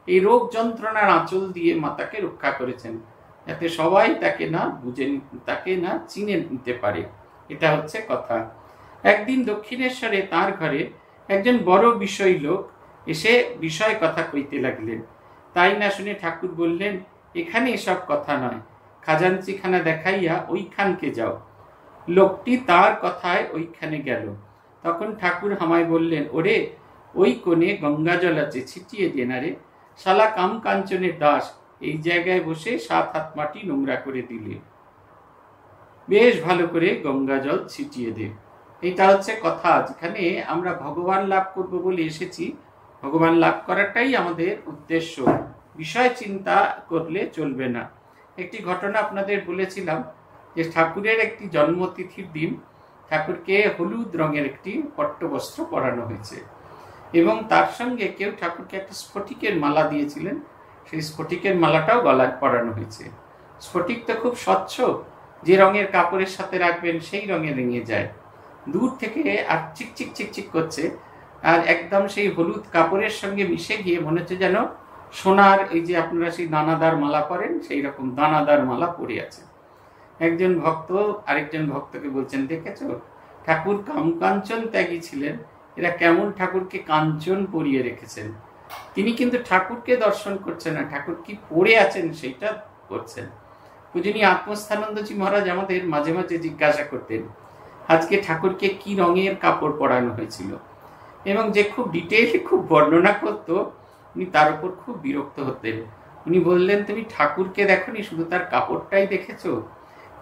এই রোগ যন্ত্রণার আঁচল দিয়ে মাতাকে রক্ষা করেছেন। যাতে সবাই তাকে না বুঝে তাকে না চিনে নিতে পারে। এটা হচ্ছে কথা। একদিন দক্ষিণেশ্বরে তার ঘরে একজন বড় বিষয় লোক এসে বিষয় কথা কইতে লাগলেন। তাই না শুনে ঠাকুর বললেন, এখানে এসব কথা নয়। খাজাঞ্চিখানা দেখাইয়া ওইখানকে যাও। লোকটি তার কথায় ওইখানে গেল। তখন ঠাকুর হামায় বললেন, ওরে, ওই কোণে গঙ্গা জল আছে, ছিটিয়ে দেনারে শালা কাম কাঞ্চনের দাস, এই জায়গায় বসে সাত হাত মাটি নোংরা করে দিলে। বেশ ভালো করে গঙ্গা জল ছিটিয়ে দে। এটা হচ্ছে কথা, যেখানে আমরা ভগবান লাভ করব বলে এসেছি। ভগবান লাভ করাটাই আমাদের উদ্দেশ্য। বিষয় চিন্তা করলে চলবে না। একটি ঘটনা আপনাদের বলেছিলাম যে ঠাকুরের একটি জন্মতিথির দিন ঠাকুরকে হলুদ রঙের একটি পট্টবস্ত্র পরানো হয়েছে। এবং তার সঙ্গে কেউ ঠাকুরকে একটা স্ফটিকের মালা দিয়েছিলেন, সেই স্ফটিকের মালাটাও গলায় পরানো হয়েছে। স্ফটিক তো খুব স্বচ্ছ, যে রঙের কাপড়ের সাথে রাখবেন সেই রঙে রেঙে যায়। দূর থেকে আর চিকচিক চিকচিক করছে, আর একদম সেই হলুদ কাপড়ের সঙ্গে মিশে গিয়ে মনে হচ্ছে যেন সোনার এই যে আপনারা সেই দানাদার মালা পরেন, সেই রকম দানাদার মালা পরে আছে। একজন ভক্ত আরেকজন ভক্তকে বলছেন, দেখেছ? ঠাকুর কামকাঞ্চন ত্যাগী ছিলেন। এরা কেমন ঠাকুরকে কাঞ্চন পরিয়ে রেখেছেন। তিনি কিন্তু ঠাকুরকে দর্শন করছেন না। ঠাকুর কি পড়ে আছেন সেইটা করছেন। পূজনী আত্মস্থানন্দজি মহারাজ আমাদের মাঝে মাঝে জিজ্ঞাসা করতেন, আজকে ঠাকুরকে কি রঙের কাপড় পরানো হয়েছিল? এবং যে খুব ডিটেইলে খুব বর্ণনা করত, উনি তার উপর খুব বিরক্ত হতেন। উনি বললেন, তুমি ঠাকুরকে দেখনি, শুধু তার কাপড়টাই দেখেছ?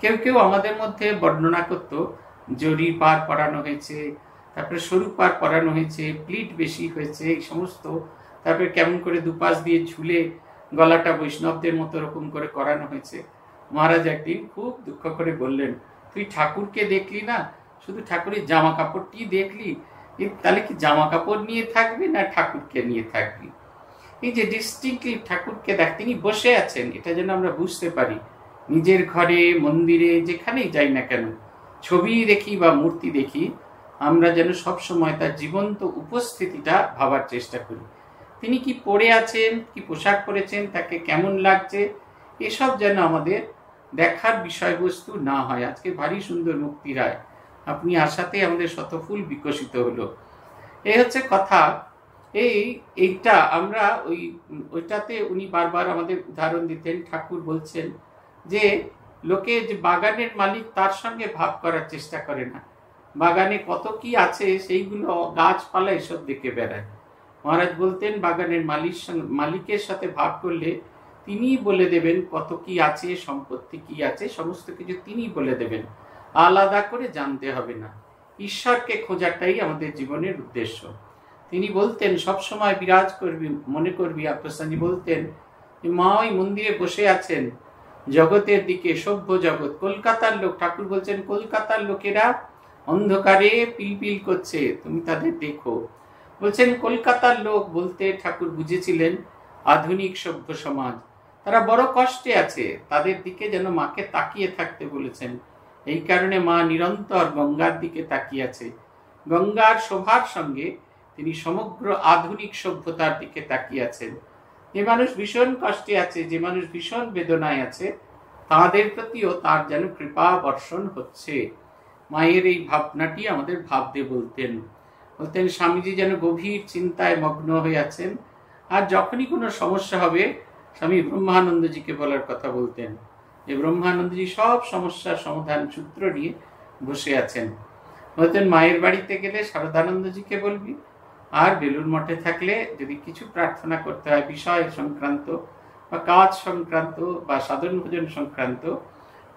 কেউ কেউ আমাদের মধ্যে বর্ণনা করত, জরি পার পরানো হয়েছে, তারপরে সরু পার পরানো হয়েছে, প্লিট বেশি হয়েছে, এই সমস্ত। তারপরে কেমন করে দুপাশ দিয়ে ঝুলে গলাটা বৈষ্ণবদের মতো রকম করে করানো হয়েছে। মহারাজ একদিন খুব দুঃখ করে বললেন, তুই ঠাকুরকে দেখলি না? শুধু ঠাকুরের জামা কাপড়টি দেখলি তাহলে কি জামা কাপড় নিয়ে থাকবি না ঠাকুরকে নিয়ে থাকবি? এই যে ডিস্টিংক্টলি ঠাকুরকে দেখ, তিনি বসে আছেন, এটা যেন আমরা বুঝতে পারি। নিজের ঘরে, মন্দিরে, যেখানেই যাই না কেন, ছবি দেখি বা মূর্তি দেখি, আমরা যেন সব সময় তার জীবন্ত উপস্থিতিটা ভাবার চেষ্টা করি। তিনি কি পরে আছেন, কি পোশাক পরেছেন, তাকে কেমন লাগছে, এসব যেন আমাদের দেখার বিষয়বস্তু না হয়। আজকে ভারী সুন্দর মুক্তি রায়। আপনি আসাতে আমাদের শতফুল বিকশিত হলো। এই হচ্ছে কথা। এই, এইটা আমরা ওই, ওইটাতে উনি বারবার আমাদের উদাহরণ দিতেন, ঠাকুর বলছেন যে লোকে যে বাগানের মালিক তার সঙ্গে ভাব করার চেষ্টা করে না। বাগানে কত কি আছে সেইগুলো গাছপালা এসব দেখে বেড়ায়। মহারাজ বলতেন, বাগানের মালিক মালিকের সাথে ভাব করলে তিনি বলে দেবেন কত কি আছে, সম্পত্তি কি আছে, সমস্ত কিছু তিনি বলে দেবেন। আলাদা করে জানতে হবে না। ঈশ্বরকে খোঁজাটাই আমাদের জীবনের উদ্দেশ্য। তিনি বলতেন, সব সময় বিরাজ করবি, মনে করবি আপ্রস্থানী বলতেন মা ওই মন্দিরে বসে আছেন জগতের দিকে সভ্য জগৎ। কলকাতার লোক, ঠাকুর বলছেন, কলকাতার লোকেরা অন্ধকারে পিলপিল করছে, তুমি তাদের দেখো। বলছেন, কলকাতার লোক বলতে ঠাকুর বুঝেছিলেন, আধুনিক সভ্য সমাজ। তারা বড় কষ্টে আছে, তাদের দিকে যেন মাকে তাকিয়ে থাকতে বলেছেন। এই কারণে মা নিরন্তর গঙ্গার দিকে তাকিয়ে আছে। গঙ্গার শোভার সঙ্গে তিনি সমগ্র আধুনিক সভ্যতার দিকে তাকিয়ে আছেন। যে মানুষ ভীষণ কষ্টে আছে, যে মানুষ ভীষণ বেদনায় আছে, তাদের প্রতিও তার যেন কৃপা বর্ষণ হচ্ছে। মায়ের এই ভাবনাটি আমাদের ভাবতে বলতেন। বলতেন, স্বামীজি যেন গভীর চিন্তায় মগ্ন হয়ে আছেন। আর যখনই কোনো সমস্যা হবে, স্বামী ব্রহ্মানন্দজিকে বলার কথা বলতেন যে, ব্রহ্মানন্দজি সব সমস্যার সমাধান সূত্র নিয়ে বসে আছেন। বলতেন, মায়ের বাড়িতে গেলে শারদানন্দজিকে বলবি? আর বেলুর মঠে থাকলে যদি কিছু প্রার্থনা করতে হয়, বিষয় সংক্রান্ত বা কাজ সংক্রান্ত বা সাধন ভোজন সংক্রান্ত,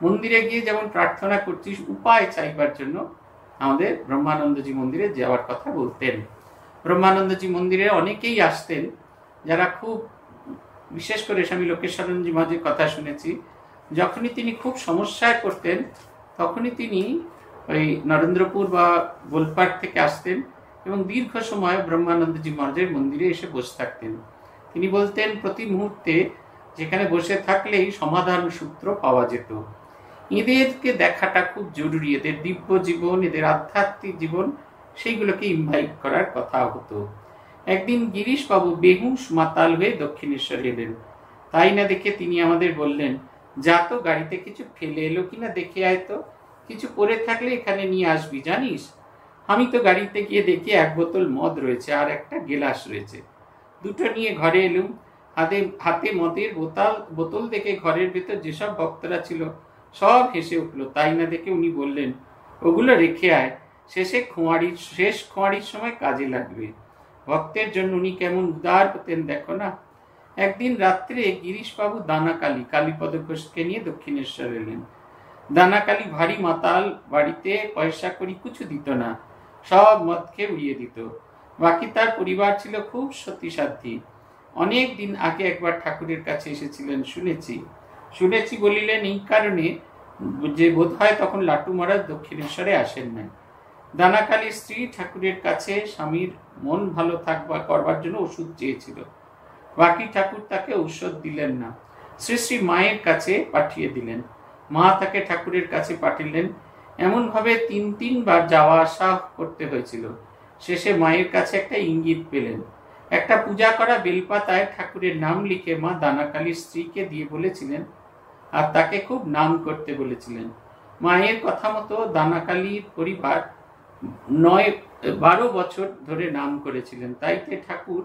মন্দিরে গিয়ে যেমন প্রার্থনা করছিস, উপায় চাইবার জন্য আমাদের ব্রহ্মানন্দজি মন্দিরে যাওয়ার কথা বলতেন। ব্রহ্মানন্দজি মন্দিরে অনেকেই আসতেন যারা খুব, বিশেষ করে স্বামী লোকেশ্বরণজি মাঝে কথা শুনেছি, যখনই তিনি খুব সমস্যায় পড়তেন, তখনই তিনি ওই নরেন্দ্রপুর বা গোলপাট থেকে আসতেন। এবং দীর্ঘ সময় ব্রহ্মানন্দজি মহারাজের মন্দিরে এসে বসে থাকতেন। তিনি বলতেন, প্রতি মুহূর্তে যেখানে বসে থাকলেই সমাধান সূত্র পাওয়া যেত। এদেরকে দেখাটা খুব জরুরি। এদের দিব্য জীবন, এদের আধ্যাত্মিক জীবন, সেইগুলোকে ইনভাইট করার কথা হতো। একদিন গিরিশ বাবু বেহুশ মাতাল হয়ে দক্ষিণেশ্বর এলেন। তাই না দেখে তিনি আমাদের বললেন, যা তো গাড়িতে কিছু ফেলে এলো কিনা দেখে আয় তো। কিছু পরে থাকলে এখানে নিয়ে আসবি, জানিস? আমি তো গাড়িতে গিয়ে দেখি এক বোতল মদ রয়েছে আর একটা গেলাস রয়েছে। দুটো নিয়ে ঘরে এলুম। হাতে হাতে মদের বোতাল, বোতল দেখে ঘরের ভেতর যেসব ভক্তরা ছিল, সব হেসে উঠল। তাই না দেখে উনি বললেন, ওগুলো রেখে আয়। শেষে খোঁয়ারির, শেষ খোঁয়ারির সময় কাজে লাগবে। ভক্তের জন্য উনি কেমন উদার হতেন দেখো না। একদিন রাত্রে গিরিশবাবু দানাকালী, কালীপদ ঘোষকে নিয়ে দক্ষিণেশ্বর এলেন। দানাকালী ভারী মাতাল, বাড়িতে পয়সা করি কিছু দিত না। সব মদ খেয়ে উড়িয়ে দিত। বাকি তার পরিবার ছিল খুব সতীসাধ্যী। অনেক দিন আগে একবার ঠাকুরের কাছে এসেছিলেন শুনেছি। শুনেছি বলিলেন, এই কারণে যে বোধ হয় তখন লাটু মহারাজ দক্ষিণেশ্বরে আসেন নাই। দানাকালীর স্ত্রী ঠাকুরের কাছে স্বামীর মন ভালো থাকবা করবার জন্য ওষুধ চেয়েছিল। বাকি ঠাকুর তাকে ঔষধ দিলেন না। শ্রী শ্রী মায়ের কাছে পাঠিয়ে দিলেন। মা তাকে ঠাকুরের কাছে পাঠালেন এমনভাবে তিন তিনবার যাওয়া আসা করতে হয়েছিল। শেষে মায়ের কাছে একটা ইঙ্গিত পেলেন। একটা পূজা করা বেলপাতায় ঠাকুরের নাম লিখে মা দানাকালীর স্ত্রীকে দিয়ে বলেছিলেন আর তাকে খুব নাম করতে বলেছিলেন। মায়ের কথা মতো দানাকালীর পরিবার নয়, বারো বছর ধরে নাম করেছিলেন। তাইতে ঠাকুর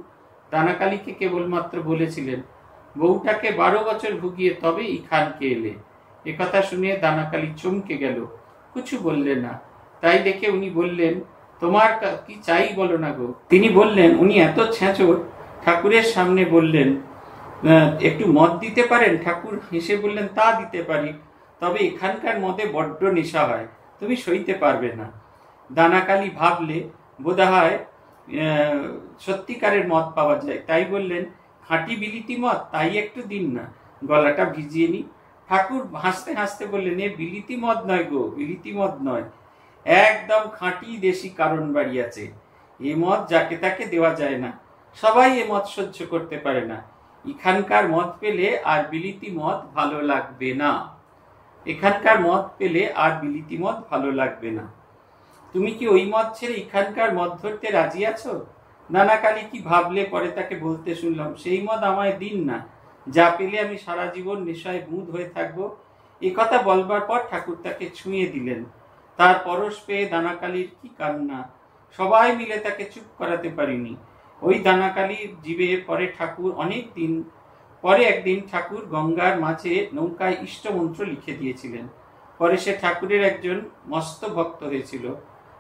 দানাকালীকে কেবলমাত্র বলেছিলেন, বউটাকে বারো বছর ভুগিয়ে তবে ইখানকে এলে। একথা শুনে দানাকালী চমকে গেল। কিছু বললেন না। তাই দেখে উনি বললেন, তোমার কি চাই বলো না গো? তিনি বললেন, উনি এত ছেঁচোর ঠাকুরের সামনে বললেন একটু মদ দিতে পারেন? ঠাকুর হেসে বললেন, তা দিতে পারি, তবে এখানকার মদে বড্ড নেশা হয়, তুমি সইতে পারবে না। দানাকালি ভাবলে বোধ হয় সত্যিকারের মদ পাওয়া যায়। তাই বললেন, খাঁটি বিলিতি মদ, তাই একটু দিন না, গলাটা ভিজিয়ে নি। ঠাকুর হাসতে হাসতে বললেন, এ বিলিতি মদ নয় গো বিলিতি মদ নয়। একদম খাঁটি দেশি কারণ বাড়ি আছে এ মদ যাকে তাকে দেওয়া যায় না। সবাই এ মদ সহ্য করতে পারে না। এখানকার মদ পেলে আর বিলিতি মদ ভালো লাগবে না। এখানকার মদ পেলে আর বিলিতি মদ ভালো লাগবে না। তুমি কি ওই মদ ছেড়ে এখানকার মদ ধরতে রাজি আছো? নানাকালী কি ভাবলে পরে তাকে বলতে শুনলাম, সেই মদ আমায় দিন না। যা পেলে আমি সারা জীবন নেশায় বুধ হয়ে থাকব। এ কথা বলবার পর ঠাকুর তাকে ছুঁয়ে দিলেন। তার পরশ পেয়ে দানাকালির কি কান্না। সবাই মিলে তাকে চুপ করাতে পারিনি। ওই দানাকালি জীবে পরে ঠাকুর অনেক দিন পরে একদিন ঠাকুর গঙ্গার মাঝে নৌকায় ইষ্টমন্ত্র লিখে দিয়েছিলেন। পরে সে ঠাকুরের একজন মস্ত ভক্ত হয়েছিল।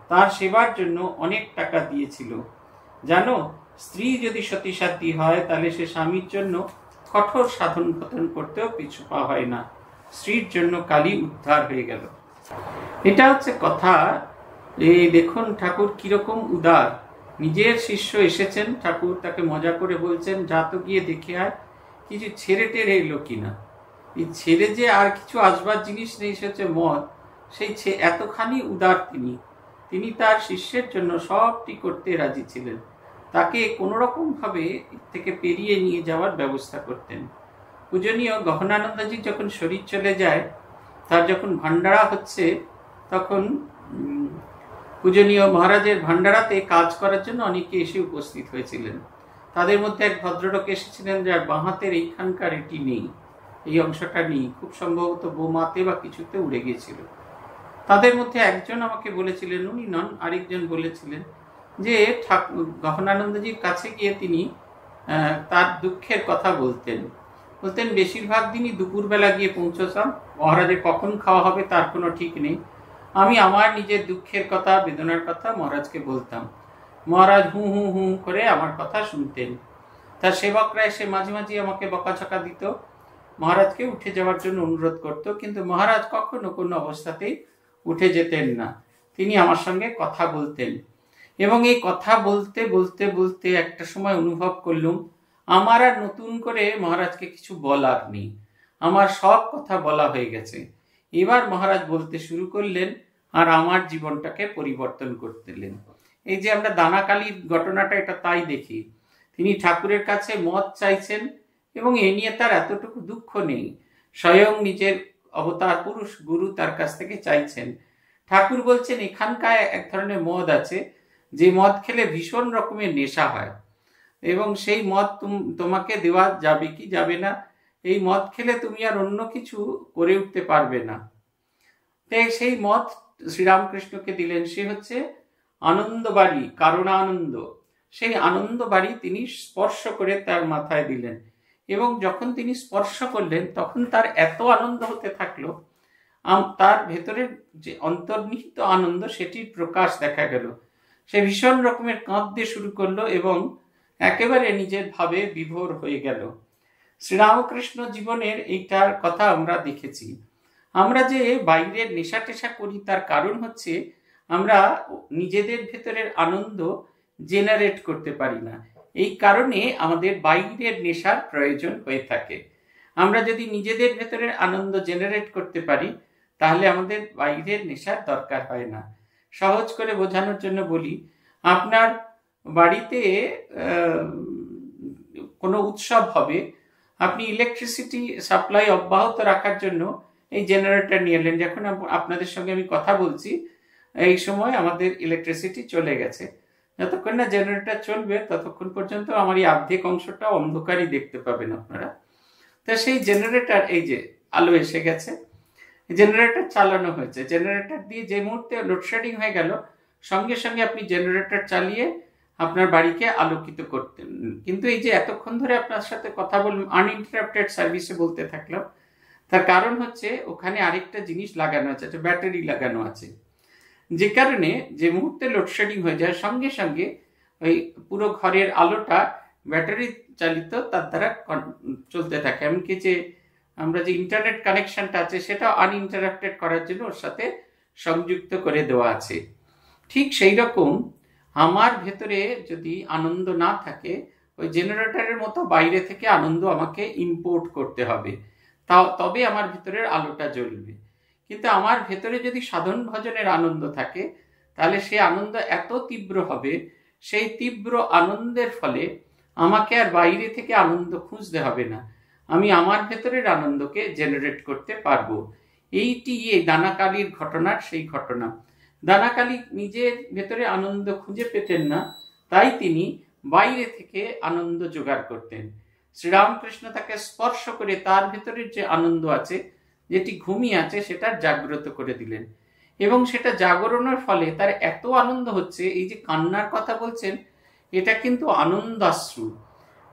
তার সেবার জন্য অনেক টাকা দিয়েছিল। জানো, স্ত্রী যদি সতীসাধ্যী হয়, তাহলে সে স্বামীর জন্য কঠোর সাধন পতন করতেও পিছু পা হয় না। স্ত্রীর জন্য কালী উদ্ধার হয়ে গেল। এটা হচ্ছে কথা। এই দেখুন, ঠাকুর কীরকম উদার। নিজের শিষ্য এসেছেন, ঠাকুর তাকে মজা করে বলছেন, যা তো গিয়ে দেখে আয়, কিছু ছেড়ে টেরে এলো কিনা? এই ছেড়ে যে আর কিছু আসবার জিনিস নেই, সে হচ্ছে মদ। সেই এতখানি উদার তিনি। তিনি তার শিষ্যের জন্য সবটি করতে রাজি ছিলেন। তাকে কোনো ভাবে থেকে পেরিয়ে নিয়ে যাওয়ার ব্যবস্থা করতেন। পূজনীয় গহনানন্দজি যখন শরীর চলে যায়, তার যখন ভান্ডারা হচ্ছে, তখন পূজনীয় মহারাজের ভান্ডারাতে কাজ করার জন্য অনেকে এসে উপস্থিত হয়েছিলেন। তাদের মধ্যে এক ভদ্রলোক এসেছিলেন যার বাঁহাতের এইখানকার এটি নেই। এই অংশটা নেই। খুব সম্ভবত বোমাতে বা কিছুতে উড়ে গিয়েছিল। তাদের মধ্যে একজন আমাকে বলেছিলেন, উনি নন, আরেকজন বলেছিলেন যে গহনানন্দজির কাছে গিয়ে তিনি তার দুঃখের কথা বলতেন। বলতেন, বেশিরভাগ দিনই দুপুরবেলা গিয়ে পৌঁছতাম। মহারাজের কখন খাওয়া হবে তার কোনো ঠিক নেই। আমি আমার নিজের দুঃখের কথা, বেদনার কথা মহারাজকে বলতাম। মহারাজ হু হু হু করে আমার কথা শুনতেন। তার সেবকরা এসে মাঝে মাঝে আমাকে বকাছকা দিত। মহারাজকে উঠে যাওয়ার জন্য অনুরোধ করত, কিন্তু মহারাজ কখনো কোনো অবস্থাতেই উঠে যেতেন না। তিনি আমার সঙ্গে কথা বলতেন। এবং এই কথা বলতে বলতে বলতে একটা সময় অনুভব করলুম, আমার আর নতুন করে মহারাজকে কিছু বলার নেই। আমার সব কথা বলা হয়ে গেছে। এবার মহারাজ বলতে শুরু করলেন আর আমার জীবনটাকে পরিবর্তন করতেলেন এই যে আমরা দানাকালির ঘটনাটা, এটা তাই দেখি। তিনি ঠাকুরের কাছে মত চাইছেন এবং এ নিয়ে তার এতটুকু দুঃখ নেই। স্বয়ং নিজের অবতার পুরুষ গুরু তার কাছ থেকে চাইছেন। ঠাকুর বলছেন এখানকার এক ধরনের মদ আছে যে মদ খেলে ভীষণ রকমের নেশা হয়। এবং সেই মদ তোমাকে দেওয়া যাবে কি যাবে না, এই মদ খেলে তুমি আর অন্য কিছু করে উঠতে পারবে না। তাই সেই মদ শ্রীরামকৃষ্ণকে দিলেন, সে হচ্ছে আনন্দ বাড়ি কারণানন্দ। সেই আনন্দ বাড়ি তিনি স্পর্শ করে তার মাথায় দিলেন এবং যখন তিনি স্পর্শ করলেন, তখন তার এত আনন্দ হতে থাকল তার ভেতরের যে অন্তর্নিহিত আনন্দ, সেটির প্রকাশ দেখা গেল। সে ভীষণ রকমের কাঁদতে শুরু করল এবং একেবারে নিজের ভাবে বিভোর হয়ে গেল। শ্রীরামকৃষ্ণ জীবনের এইটার কথা আমরা দেখেছি। আমরা যে বাইরের নেশা টেশা করি তার কারণ হচ্ছে আমরা নিজেদের ভেতরের আনন্দ জেনারেট করতে পারি না। এই কারণে আমাদের বাইরের নেশার প্রয়োজন হয়ে থাকে। আমরা যদি নিজেদের ভেতরের আনন্দ জেনারেট করতে পারি, তাহলে আমাদের বাইরের নেশার দরকার হয় না। সহজ করে বোঝানোর জন্য বলি, আপনার বাড়িতে কোনো উৎসব হবে, আপনি ইলেকট্রিসিটি সাপ্লাই অব্যাহত রাখার জন্য এই জেনারেটর নিয়ে এলেন। যখন আপনাদের সঙ্গে আমি কথা বলছি, এই সময় আমাদের ইলেকট্রিসিটি চলে গেছে। যতক্ষণ না জেনারেটর চলবে, ততক্ষণ পর্যন্ত আমার এই আর্ধেক অংশটা অন্ধকারই দেখতে পাবেন আপনারা। তা সেই জেনারেটর এই যে, আলো এসে গেছে। জেনারেটর চালানো হয়েছে। জেনারেটর দিয়ে যে মুহূর্তে লোডশেডিং হয়ে গেল, সঙ্গে সঙ্গে আপনি জেনারেটর চালিয়ে আপনার বাড়িকে আলোকিত করতেন। কিন্তু এই যে এতক্ষণ ধরে আপনার সাথে কথা বললাম আনইন্টারাপ্টেড সার্ভিসে বলতে থাকলাম, তার কারণ হচ্ছে ওখানে আরেকটা জিনিস লাগানো আছে, একটা ব্যাটারি লাগানো আছে। যে কারণে যে মুহূর্তে লোডশেডিং হয়ে যায়, সঙ্গে সঙ্গে ওই পুরো ঘরের আলোটা ব্যাটারি চালিত তার দ্বারা চলতে থাকে। এমনকি যে আমরা যে ইন্টারনেট কানেকশনটা আছে, সেটা আনইন্টারাপ্টেড করার জন্য ওর সাথে সংযুক্ত করে দেওয়া আছে। ঠিক সেই রকম আমার ভেতরে যদি আনন্দ না থাকে, ওই জেনারেটরের মতো বাইরে থেকে আনন্দ আমাকে ইম্পোর্ট করতে হবে। তা, তবে আমার ভেতরের আলোটা জ্বলবে। কিন্তু আমার ভেতরে যদি সাধন ভজনের আনন্দ থাকে, তাহলে সে আনন্দ এত তীব্র হবে, সেই তীব্র আনন্দের ফলে আমাকে আর বাইরে থেকে আনন্দ খুঁজতে হবে না। আমি আমার ভেতরের আনন্দকে জেনারেট করতে পারব। এইটি এই দানাকালির ঘটনার সেই ঘটনা। দানাকালি নিজের ভেতরে আনন্দ খুঁজে পেতেন না, তাই তিনি বাইরে থেকে আনন্দ জোগাড় করতেন। শ্রীরামকৃষ্ণ তাকে স্পর্শ করে তার ভেতরের যে আনন্দ আছে, যেটি ঘুমিয়ে আছে, সেটা জাগ্রত করে দিলেন। এবং সেটা জাগরণের ফলে তার এত আনন্দ হচ্ছে, এই যে কান্নার কথা বলছেন, এটা কিন্তু আনন্দাশ্রু।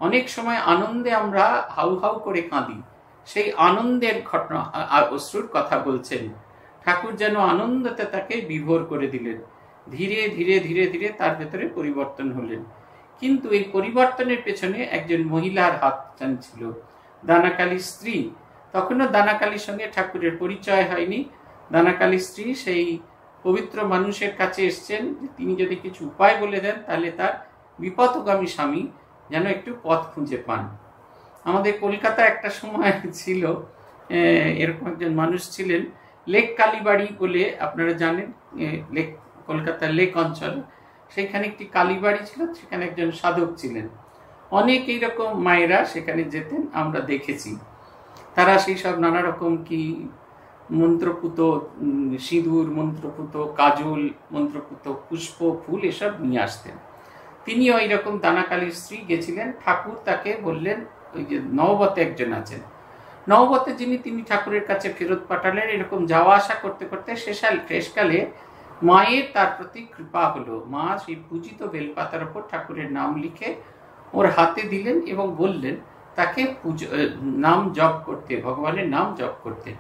অনেক সময় আনন্দে আমরা হাউ হাউ করে কাঁদি। সেই আনন্দের ঘটনা অশ্রুর কথা বলছেন। ঠাকুর যেন আনন্দতে তাকে বিভোর করে দিলেন। ধীরে ধীরে ধীরে ধীরে তার ভেতরে পরিবর্তন হলেন। কিন্তু এই পরিবর্তনের পেছনে একজন মহিলার হাত ছিল। দানাকালী স্ত্রী। তখনও দানাকালীর সঙ্গে ঠাকুরের পরিচয় হয়নি। দানাকালী স্ত্রী সেই পবিত্র মানুষের কাছে এসছেন তিনি যদি কিছু উপায় বলে দেন, তাহলে তার বিপদগামী স্বামী যেন একটু পথ খুঁজে পান। আমাদের কলকাতা একটা সময় ছিল এরকম একজন মানুষ ছিলেন, লেক কালীবাড়ি বলে আপনারা জানেন লেক, কলকাতার লেক অঞ্চল। সেখানে একটি কালীবাড়ি ছিল, সেখানে একজন সাধক ছিলেন। অনেক এইরকম মায়েরা সেখানে যেতেন, আমরা দেখেছি। তারা সেই সব নানা রকম কি, মন্ত্রপুত সিঁদুর, মন্ত্রপুত, কাজল, মন্ত্রপুত, পুষ্প, ফুল এসব নিয়ে আসতেন। তিনি ওই রকম দানাকালীর স্ত্রী গেছিলেন। ঠাকুর তাকে বললেন, ওই যে নববতে একজন আছেন। নববতে যিনি তিনি ঠাকুরের কাছে ফেরত পাঠালেন, এরকম যাওয়া আসা করতে করতে শেষাল, শেষকালে মায়ের তার প্রতি কৃপা হলো। মা সেই পূজিত বেলপাতার ওপর ঠাকুরের নাম লিখে ওর হাতে দিলেন এবং বললেন, তাকে পুজো নাম জপ করতে, ভগবানের নাম জপ করতে।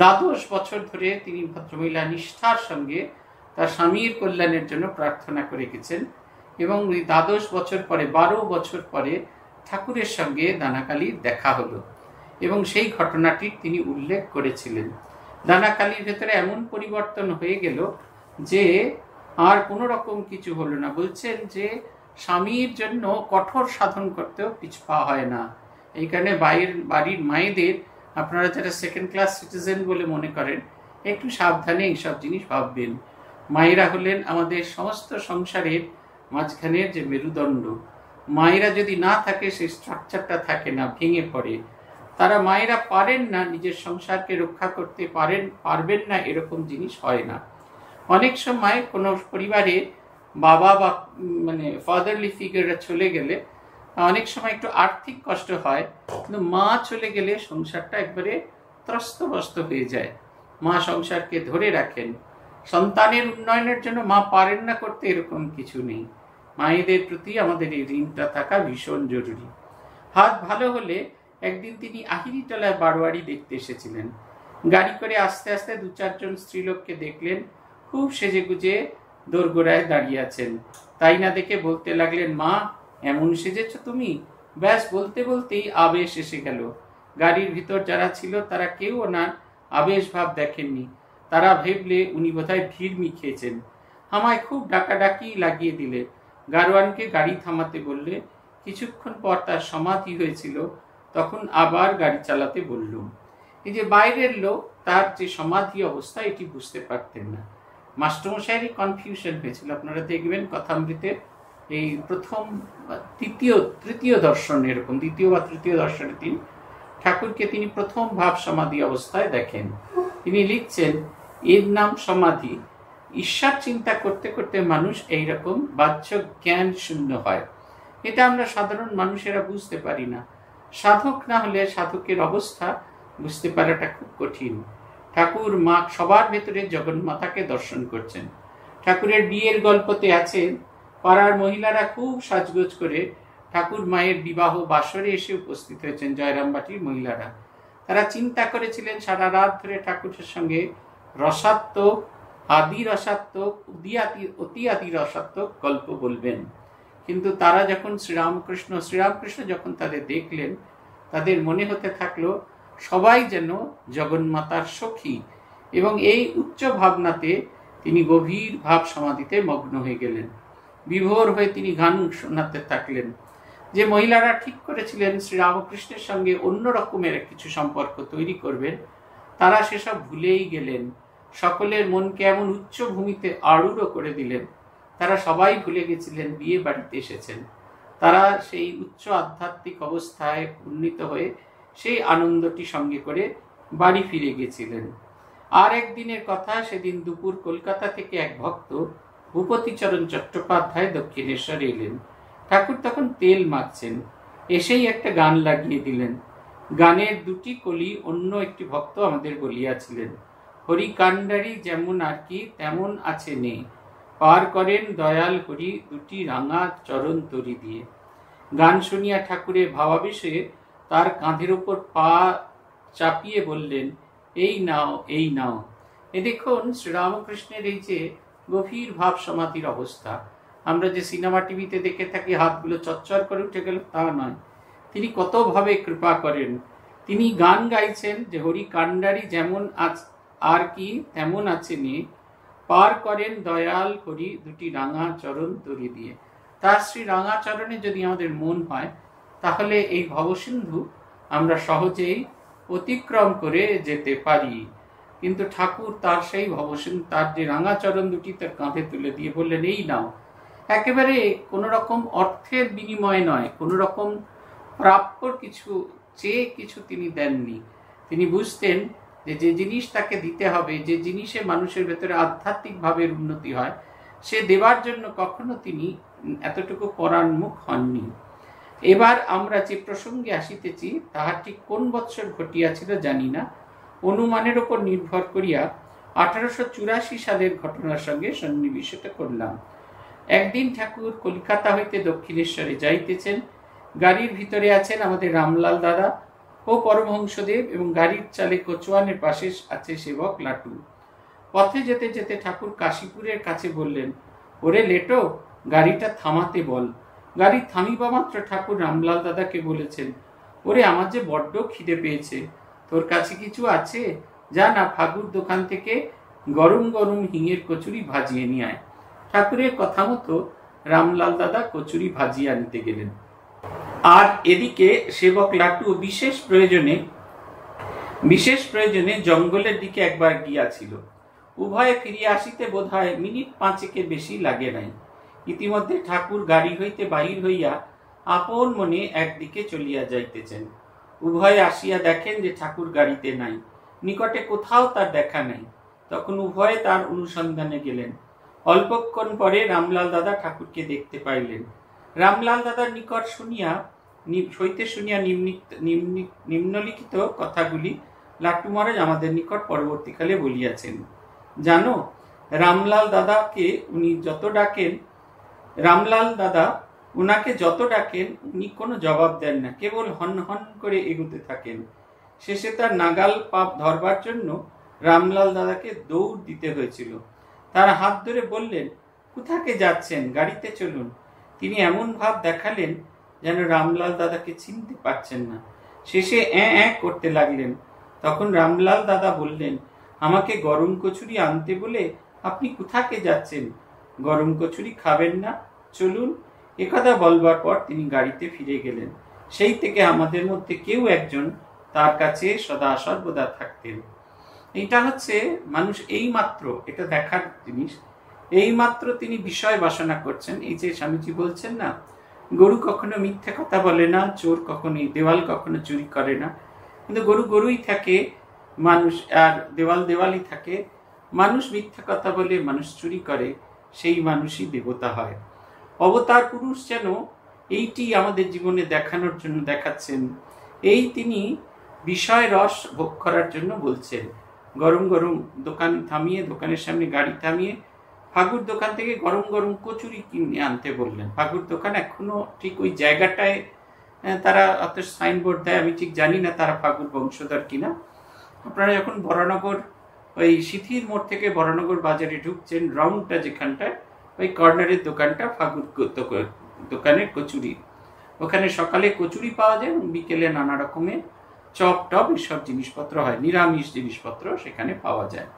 দ্বাদশ বছর ধরে তিনি ভদ্রমহিলা নিষ্ঠার সঙ্গে তার স্বামীর কল্যাণের জন্য প্রার্থনা করে গেছেন। এবং দ্বাদশ বছর পরে, বারো বছর পরে ঠাকুরের সঙ্গে দানাকালীর দেখা হলো এবং সেই ঘটনাটির তিনি উল্লেখ করেছিলেন। দানাকালীর ভেতরে এমন পরিবর্তন হয়ে গেল যে আর কোনো রকম কিছু হলো না। বলছেন যে স্বামীর জন্য কঠোর সাধন করতেও পিছপা হয় না। এই কারণে বাইরের বাড়ির মায়েদের, আপনারা যারা সেকেন্ড ক্লাস সিটিজেন বলে মনে করেন, একটু সাবধানে এইসব জিনিস ভাববেন। মায়েরা হলেন আমাদের সমস্ত সংসারের মাঝখানের যে মেরুদণ্ড, মায়েরা যদি না থাকে, সেই স্ট্রাকচারটা থাকে না, ভেঙে পড়ে। তারা মায়েরা পারেন না, নিজের সংসারকে রক্ষা করতে পারেন, পারবেন না, এরকম জিনিস হয় না। অনেক সময় কোনো পরিবারে বাবা বা মানে ফাদারলি ফিগাররা চলে গেলে, অনেক সময় একটু আর্থিক কষ্ট হয়, কিন্তু মা চলে গেলে সংসারটা একবারে ত্রস্তবস্ত হয়ে যায়। মা সংসারকে ধরে রাখেন। সন্তানের উন্নয়নের জন্য মা পারেন না করতে এরকম কিছু নেই। মায়েদের প্রতি আমাদের এই ঋণটা থাকা ভীষণ জরুরি। হাত ভালো হলে একদিন তিনি আহিরিটলায় বারোয়ারি দেখতে এসেছিলেন। গাড়ি করে আস্তে আস্তে দু চারজন স্ত্রীলোককে দেখলেন। খুব সেজে গুজে দোরগোড়ায় দাঁড়িয়ে আছেন। তাই না দেখে বলতে লাগলেন, মা, এমন সেজেছ তুমি? ব্যাস, বলতে বলতেই আবেশ এসে গেল। গাড়ির ভিতর যারা ছিল তারা কেউ ওনার আবেশ ভাব দেখেননি। তারা ভেবলে উনি বোধহয় ভিড় মিখিয়েছেন। আমায় খুব ডাকাডাকি লাগিয়ে দিলে। গারোয়ানকে গাড়ি থামাতে বললে, কিছুক্ষণ পর তার সমাধি হয়েছিল, তখন আবার গাড়ি চালাতে বললুম এই যে বাইরের লোক, তার যে সমাধি অবস্থা, এটি বুঝতে পারতেন না। মাস্টারমশাইয়েরই কনফিউশন হয়েছিল। আপনারা দেখবেন কথামৃতে এই প্রথম তৃতীয় তৃতীয় দর্শন এরকম, দ্বিতীয় বা তৃতীয় দর্শনে তিনি ঠাকুরকে তিনি প্রথম ভাব সমাধি অবস্থায় দেখেন। তিনি লিখছেন, এর নাম সমাধি। ঈশ্বর চিন্তা করতে করতে মানুষ এইরকম বাহ্য জ্ঞান শূন্য হয়। এটা আমরা সাধারণ মানুষেরা বুঝতে পারি না। সাধক না হলে সাধকের অবস্থা বুঝতে পারাটা খুব কঠিন। ঠাকুর মা সবার ভেতরে জগন্মাতাকে দর্শন করছেন। ঠাকুরের বিয়ের গল্পতে আছে, পাড়ার মহিলারা খুব সাজগোজ করে ঠাকুর মায়ের বিবাহ বাসরে এসে উপস্থিত হয়েছেন জয়রামবাটির মহিলারা। তারা চিন্তা করেছিলেন, সারা রাত ধরে ঠাকুরের সঙ্গে রসাত্মক আদি রসাত্মক অতি আদি রসাত্মক গল্প বলবেন। কিন্তু তারা যখন শ্রীরামকৃষ্ণ শ্রীরামকৃষ্ণ যখন তাদের দেখলেন, তাদের মনে হতে থাকল, সবাই যেন জগন্মাতার সখী এবং এই উচ্চ ভাবনাতে তিনি গভীর ভাব সমাধিতে মগ্ন হয়ে গেলেন। বিভোর হয়ে তিনি গান শোনাতে থাকলেন যে মহিলারা ঠিক করেছিলেন, শ্রীরামকৃষ্ণের সঙ্গে অন্য রকমের কিছু সম্পর্ক তৈরি করবেন, তারা সেসব ভুলেই গেলেন। সকলের মনকে এমন উচ্চ ভূমিতে আড়ুরো করে দিলেন। তারা সবাই ভুলে গেছিলেন, বিয়ে বাড়িতে এসেছেন। তারা সেই উচ্চ আধ্যাত্মিক অবস্থায় উন্নীত হয়ে সেই আনন্দটি সঙ্গে করে বাড়ি ফিরে গেছিলেন। আর একদিনের কথা, সেদিন দুপুর কলকাতা থেকে এক ভক্ত ভূপতিচরণ চট্টোপাধ্যায় দক্ষিণেশ্বরে এলেন। ঠাকুর তখন তেল মাখছেন, এসেই একটা গান লাগিয়ে দিলেন। গানের দুটি কলি অন্য একটি ভক্ত আমাদের বলিয়াছিলেন হরিকাণ্ডারি যেমন আর কি, তেমন আছে নেই। পার করেন দয়াল হরি দুটি রাঙা চরণ তরি দিয়ে। গান শুনিয়া ঠাকুরের ভাবাবেশে তার কাঁধের ওপর পা চাপিয়ে বললেন, এই নাও এই নাও। এ দেখুন, শ্রীরামকৃষ্ণের এই যে গভীর ভাব সমাধির অবস্থা। আমরা যে সিনেমা টিভিতে দেখে থাকি, হাতগুলো চচ্চর করে উঠে গেল, তা নয়। তিনি কতভাবে কৃপা করেন। তিনি গান গাইছেন যে হরি কান্ডারি যেমন আজ আর কি তেমন আছে নে? পার করেন দয়াল হরি দুটি রাঙা চরণ তরি দিয়ে। তার শ্রী রাঙা চরণে যদি আমাদের মন হয়, তাহলে এই ভবসিন্ধু আমরা সহজেই অতিক্রম করে যেতে পারি। কিন্তু ঠাকুর তার সেই ভবসিন্ধু, তার যে রাঙা চরণ দুটি তার কাঁধে তুলে দিয়ে বললেন, এই নাও। একেবারে কোনো রকম অর্থের বিনিময় নয় কোনো রকম প্রাপ্য কিছু চেয়ে কিছু তিনি দেননি। তিনি বুঝতেন যে যে জিনিস তাকে দিতে হবে, যে জিনিসে মানুষের ভেতরে আধ্যাত্মিকভাবে উন্নতি হয়, সে দেবার জন্য কখনো তিনি এতটুকু পরাণমুখ হননি। এবার আমরা যে প্রসঙ্গে আসিতেছি তাহার ঠিক কোন বৎসর ঘটিয়াছিল জানি না। অনুমানের ওপর নির্ভর করিয়া আঠারোশো চুরাশি সালের ঘটনার সঙ্গে সন্নিবেশিত করলাম। একদিন ঠাকুর কলকাতা হইতে দক্ষিণেশ্বরে যাইতেছেন। গাড়ির ভিতরে আছেন আমাদের রামলাল দাদা। ও পরমহংসদেব এবং গাড়ির চালে কচুয়ানের পাশে আছে সেবক লাটু। পথে যেতে যেতে ঠাকুর কাশীপুরের কাছে বললেন, ওরে লেটো, গাড়িটা থামাতে বল। গাড়ি থামিবা মাত্র ঠাকুর রামলাল দাদাকে বলেছেন, ওরে, আমার যে বড্ড খিদে পেয়েছে। তোর কাছে কিছু আছে? যা না ফাগুর দোকান থেকে গরম গরম হিঙের কচুরি ভাজিয়ে নিয়ে আয়। ঠাকুরের কথা মতো রামলাল দাদা কচুরি ভাজিয়ে আনতে গেলেন। আর এদিকে সেবক লাটু বিশেষ প্রয়োজনে বিশেষ প্রয়োজনে জঙ্গলের দিকে একবার গিয়াছিল। উভয়ে ফিরিয়া আসিতে বোধ হয় মিনিট পাঁচেকের বেশি লাগে নাই। ইতিমধ্যে ঠাকুর গাড়ি হইতে বাহির হইয়া আপন মনে একদিকে চলিয়া যাইতেছেন। উভয়ে আসিয়া দেখেন যে ঠাকুর গাড়িতে নাই, নিকটে কোথাও তার দেখা নাই। তখন উভয়ে তার অনুসন্ধানে গেলেন। অল্পক্ষণ পরে রামলাল দাদা ঠাকুরকে দেখতে পাইলেন। রামলাল দাদার নিকট শুনিয়া সইতে শুনিয়া নিম্নলিখিত কথাগুলি লাট্টু মহারাজ আমাদের নিকট পরবর্তীকালে বলিয়াছেন। জানো, রামলাল দাদাকে উনি যত ডাকেন, রামলাল দাদা উনাকে যত ডাকেন, উনি কোনো জবাব দেন না, কেবল হন হন করে এগুতে থাকেন। শেষে তার নাগাল পাপ ধরবার জন্য রামলাল দাদাকে দৌড় দিতে হয়েছিল। তার হাত ধরে বললেন, কোথাকে যাচ্ছেন? গাড়িতে চলুন। তিনি এমন ভাব দেখালেন যেন রামলাল দাদাকে চিনতে পারছেন না। শেষে অ্যাঁ অ্যাঁ করতে লাগলেন। তখন রামলাল দাদা বললেন, আমাকে গরম কচুরি আনতে বলে আপনি কোথাকে যাচ্ছেন? গরম কচুরি খাবেন না, চলুন। একথা বলবার পর তিনি গাড়িতে ফিরে গেলেন। সেই থেকে আমাদের মধ্যে কেউ একজন তার কাছে সদা সর্বদা থাকতেন। এটা হচ্ছে মানুষ এই মাত্র এটা দেখার জিনিস। এই মাত্র তিনি বিষয় বাসনা করছেন। এই যে স্বামীজি বলছেন না গরু কখনো মিথ্যে কথা বলে না, চোর কখনোই দেওয়াল কখনো চুরি করে না। কিন্তু গরু গরুই থাকে, মানুষ, আর দেওয়াল দেওয়ালই থাকে। মানুষ মিথ্যা কথা বলে, মানুষ চুরি করে, সেই মানুষই দেবতা হয়। অবতার পুরুষ যেন এইটি আমাদের জীবনে দেখানোর জন্য দেখাচ্ছেন। এই তিনি বিষয় রস ভোগ করার জন্য বলছেন। গরম গরম দোকান থামিয়ে, দোকানের সামনে গাড়ি থামিয়ে ফাগুর দোকান থেকে গরম গরম কচুরি কিনে আনতে বললেন। ফাগুর দোকান এখনও ঠিক ওই জায়গাটায় তারা অত সাইনবোর্ড দেয়, আমি ঠিক জানি না তারা ফাগুর বংশধর কিনা। আপনারা যখন বরানগর, ওই সিথির মোড় থেকে বরানগর বাজারে ঢুকছেন রাউন্ডটা যেখানটায়, ওই কর্নারের দোকানটা ফাগুর দোকানের কচুরি। ওখানে সকালে কচুরি পাওয়া যায় এবং বিকেলে নানা রকমের চপ টপ এসব জিনিসপত্র হয়, নিরামিষ জিনিসপত্র সেখানে পাওয়া যায়।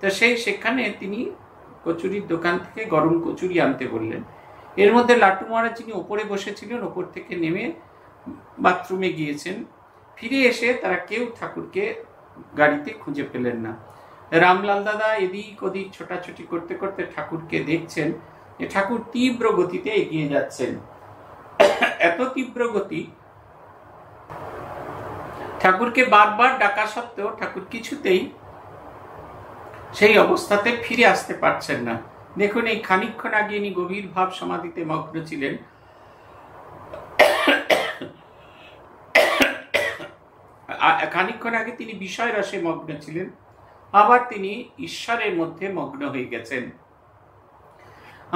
তো সেই সেখানে তিনি কচুরির দোকান থেকে গরম কচুরি আনতে বললেন। এর মধ্যে লাট্টু মহারাজ যিনি ওপরে বসেছিলেন, ওপর থেকে নেমে বাথরুমে গিয়েছেন। ফিরে এসে তারা কেউ ঠাকুরকে গাড়িতে খুঁজে পেলেন না। রামলাল দাদা এদিক ওদিক ছোটাছুটি করতে করতে ঠাকুরকে দেখছেন যে ঠাকুর তীব্র গতিতে এগিয়ে যাচ্ছেন। এত তীব্র গতি, ঠাকুরকে বারবার ডাকা সত্ত্বেও ঠাকুর কিছুতেই সেই অবস্থাতে ফিরে আসতে পারছেন না। দেখুন, এই খানিক্ষণ আগে ইনি গভীর ভাব সমাধিতে মগ্ন ছিলেন। খানিক্ষণ আগে তিনি বিষয় রসে মগ্ন ছিলেন। আবার তিনি ঈশ্বরের মধ্যে মগ্ন হয়ে গেছেন।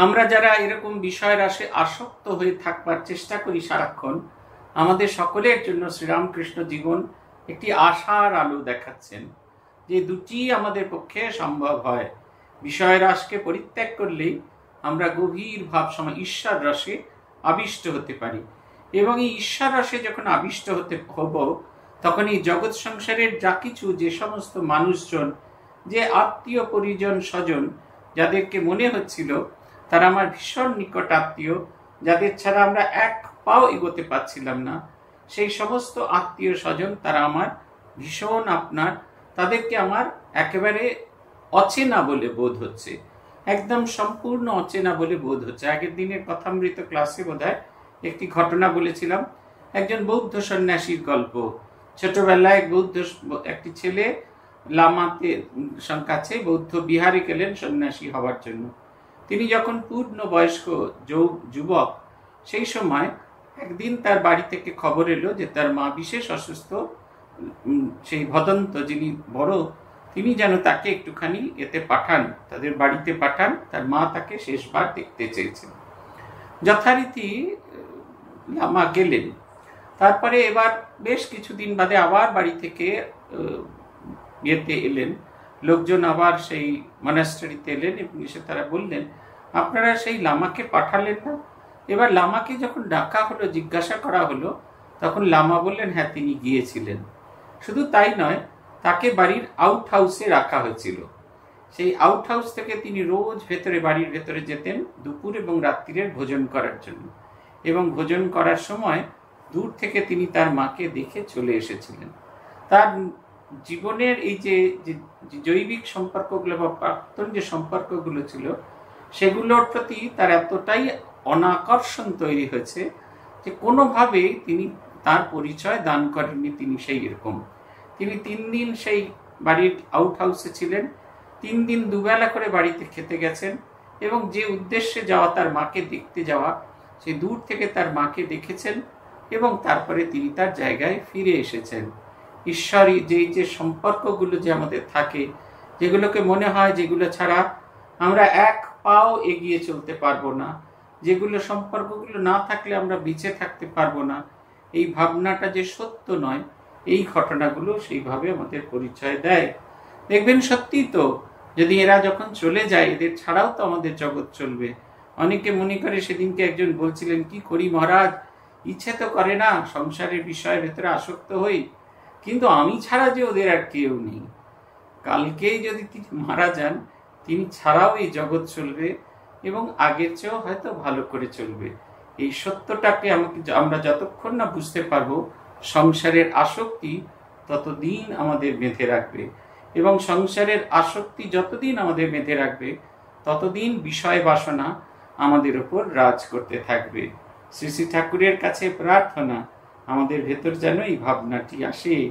আমরা যারা এরকম বিষয় আসে আসক্ত হয়ে থাকবার চেষ্টা করি সারাক্ষণ, আমাদের সকলের জন্য শ্রীরামকৃষ্ণ জীবন একটি আশার আলো দেখাচ্ছেন। যে দুটি আমাদের পক্ষে সম্ভব হয়। বিষয় রাসকে পরিত্যাগ করলেই আমরা গভীর ভাব সময় ঈশ্বর রসে আবিষ্ট হতে পারি। এবং এই ঈশ্বর রসে যখন আবিষ্ট হতে হব তখন এই জগৎ সংসারের যা কিছু যে সমস্ত মানুষজন, যে আত্মীয় পরিজন স্বজন যাদেরকে মনে হচ্ছিল, তারা আমার ভীষণ নিকট আত্মীয়, যাদের ছাড়া আমরা এক পাও এগোতে পারছিলাম না, সেই সমস্ত আত্মীয় স্বজন তারা আমার ভীষণ আপনার তাদেরকে আমার একেবারে অচেনা বলে বোধ হচ্ছে। একদম সম্পূর্ণ অচেনা বলে বোধ হচ্ছে। আগের দিনের কথামৃত ক্লাসে বোধ একটি ঘটনা বলেছিলাম। একজন বৌদ্ধ সন্ন্যাসীর গল্প। ছোটবেলায় বৌদ্ধ একটি ছেলে লামাতে কাছে বৌদ্ধ বিহারে গেলেন সন্ন্যাসী হওয়ার জন্য। তিনি যখন পূর্ণ বয়স্ক যুবক, সেই সময় একদিন তার বাড়ি থেকে খবর এলো যে তার মা বিশেষ অসুস্থ সেই ভদন্ত যিনি বড়, তিনি যেন তাকে একটুখানি এতে পাঠান, তাদের বাড়িতে পাঠান, তার মা তাকে শেষবার দেখতে চেয়েছেন। যথারীতি লামা গেলেন। তারপরে এবার বেশ কিছুদিন বাদে আবার বাড়ি থেকে ইয়েতে এলেন। লোকজন আবার সেই মনাস্টারিতে এলেন এবং এসে তারা বললেন, আপনারা সেই লামাকে পাঠালেন না? এবার লামাকে যখন ডাকা হলো, জিজ্ঞাসা করা হলো, তখন লামা বললেন হ্যাঁ তিনি গিয়েছিলেন। শুধু তাই নয়, তাকে বাড়ির আউট হাউসে রাখা হয়েছিল। সেই আউট হাউস থেকে তিনি রোজ ভেতরে, বাড়ির ভেতরে যেতেন দুপুর এবং রাত্রিরের ভোজন করার জন্য। এবং ভোজন করার সময় দূর থেকে তিনি তার মাকে দেখে চলে এসেছিলেন। তার জীবনের এই যে জৈবিক সম্পর্কগুলো বা প্রাক্তন যে সম্পর্কগুলো ছিল, সেগুলোর প্রতি তার এতটাই অনাকর্ষণ তৈরি হয়েছে যে কোনোভাবেই তিনি তার পরিচয় দান করেননি তিনি সেই এরকম। তিনি তিন দিন সেই বাড়ির আউট হাউসে ছিলেন। তিন দিন দুবেলা করে বাড়িতে খেতে গেছেন এবং যে উদ্দেশ্যে যাওয়া তার মাকে দেখতে যাওয়া, সে দূর থেকে তার মাকে দেখেছেন এবং তারপরে তিনি তার জায়গায় ফিরে এসেছেন। ঈশ্বরী যেই যে সম্পর্কগুলো যে আমাদের থাকে, যেগুলোকে মনে হয় যেগুলো ছাড়া আমরা এক পাও এগিয়ে চলতে পারব না, যেগুলো সম্পর্কগুলো না থাকলে আমরা বেঁচে থাকতে পারব না এই ভাবনাটা যে সত্য নয়, এই ঘটনাগুলো সেইভাবে আমাদের পরিচয় দেয়। দেখবেন সত্যি তো, যদি এরা যখন চলে যায়, এদের ছাড়াও তো আমাদের জগৎ চলবে। অনেকে মনে করে সেদিনকে একজন বলছিলেন, কি করি মহারাজ? ইচ্ছে তো করে না, সংসারের বিষয়ের ভেতরে আসক্ত হই। কিন্তু আমি ছাড়া যে ওদের আর কেউ নেই। কালকেই যদি তিনি মারা যান, তিনি ছাড়াও এই জগৎ চলবে এবং আগের চেয়েও হয়তো ভালো করে চলবে। এই সত্যটাকে আমাকে আমরা যতক্ষণ না বুঝতে পারব, সংসারের আসক্তি ততদিন আমাদের বেঁধে রাখবে। এবং সংসারের আসক্তি যতদিন আমাদের বেঁধে রাখবে, ততদিন বিষয় বাসনা আমাদের ওপর রাজ করতে থাকবে। শ্রী শ্রী ঠাকুরের কাছে প্রার্থনা, আমাদের ভেতর যেন এই ভাবনাটি আসে।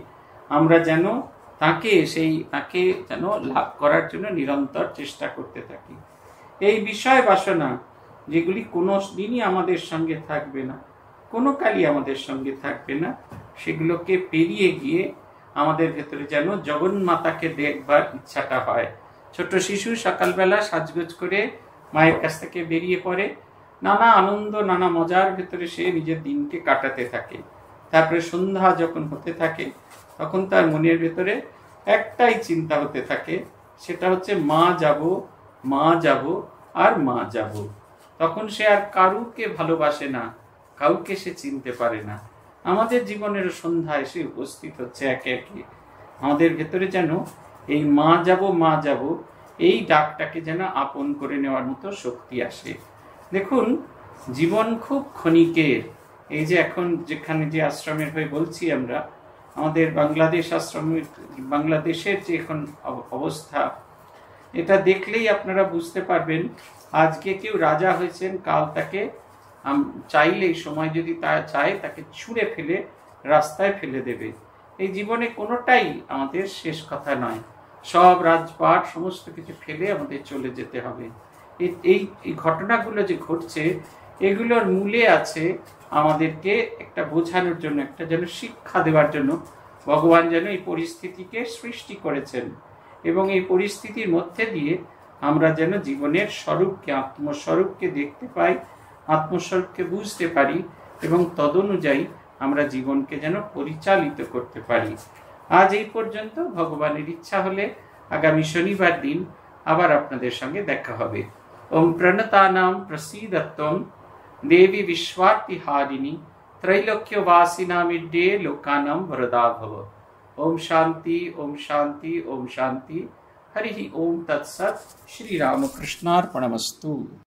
আমরা যেন তাকে, সেই তাকে যেন লাভ করার জন্য নিরন্তর চেষ্টা করতে থাকি। এই বিষয় বাসনা যেগুলি কোনো দিনই আমাদের সঙ্গে থাকবে না, কোনো কালই আমাদের সঙ্গে থাকবে না, সেগুলোকে পেরিয়ে গিয়ে আমাদের ভেতরে যেন জগন্মাতাকে দেখবার ইচ্ছাটা হয়। ছোট শিশু সকালবেলা সাজগোজ করে মায়ের কাছ থেকে বেরিয়ে পড়ে, নানা আনন্দ, নানা মজার ভেতরে সে নিজের দিনকে কাটাতে থাকে। তারপরে সন্ধ্যা যখন হতে থাকে, তখন তার মনের ভেতরে একটাই চিন্তা হতে থাকে, সেটা হচ্ছে মা যাব মা যাব আর মা যাব। তখন সে আর কারুকে ভালোবাসে না, কাউকে সে চিনতে পারে না। আমাদের জীবনের সন্ধ্যায় এসে উপস্থিত হচ্ছে একে একে। আমাদের ভেতরে যেন এই মা যাব মা যাব, এই ডাকটাকে যেন আপন করে নেওয়ার মতো শক্তি আসে। দেখুন, জীবন খুব ক্ষণিকের। এই যে এখন যেখানে যে আশ্রমের হয়ে বলছি আমরা, আমাদের বাংলাদেশ আশ্রমের বাংলাদেশের যে এখন অবস্থা, এটা দেখলেই আপনারা বুঝতে পারবেন আজকে কেউ রাজা হয়েছেন, কাল তাকে চাইলে সময় যদি তা চায়, তাকে ছুঁড়ে ফেলে, রাস্তায় ফেলে দেবে। এই জীবনে কোনোটাই আমাদের শেষ কথা নয়। সব রাজপাট, সমস্ত কিছু ফেলে আমাদের চলে যেতে হবে। এই এই ঘটনাগুলো যে ঘটছে, এগুলোর মূলে আছে আমাদেরকে একটা বোঝানোর জন্য, একটা যেন শিক্ষা দেওয়ার জন্য ভগবান যেন এই পরিস্থিতিকে সৃষ্টি করেছেন। এবং এই পরিস্থিতির মধ্যে দিয়ে আমরা যেন জীবনের স্বরূপকে আত্মস্বরূপকে দেখতে পাই আত্মস্বরূপকে বুঝতে পারি এবং তদনুযায়ী আমরা জীবনকে যেন পরিচালিত করতে পারি আজ এই পর্যন্ত ভগবানের ইচ্ছা হলে আগামী শনিবার দিন আবার আপনাদের সঙ্গে দেখা হবে ওম প্রণতানাম প্রসীদত্তম দেবী विश्वातिहारिणी त्रैलोक्यवासिनामिड्डे लोकानां वरदा भव ओम शांति ओम शांति ओम शांति ಹರಿ ಓಂ ತತ್ಸತ್ ಶ್ರೀರಾಮಕೃಷ್ಣಾರ್ಪಣಮಸ್ತು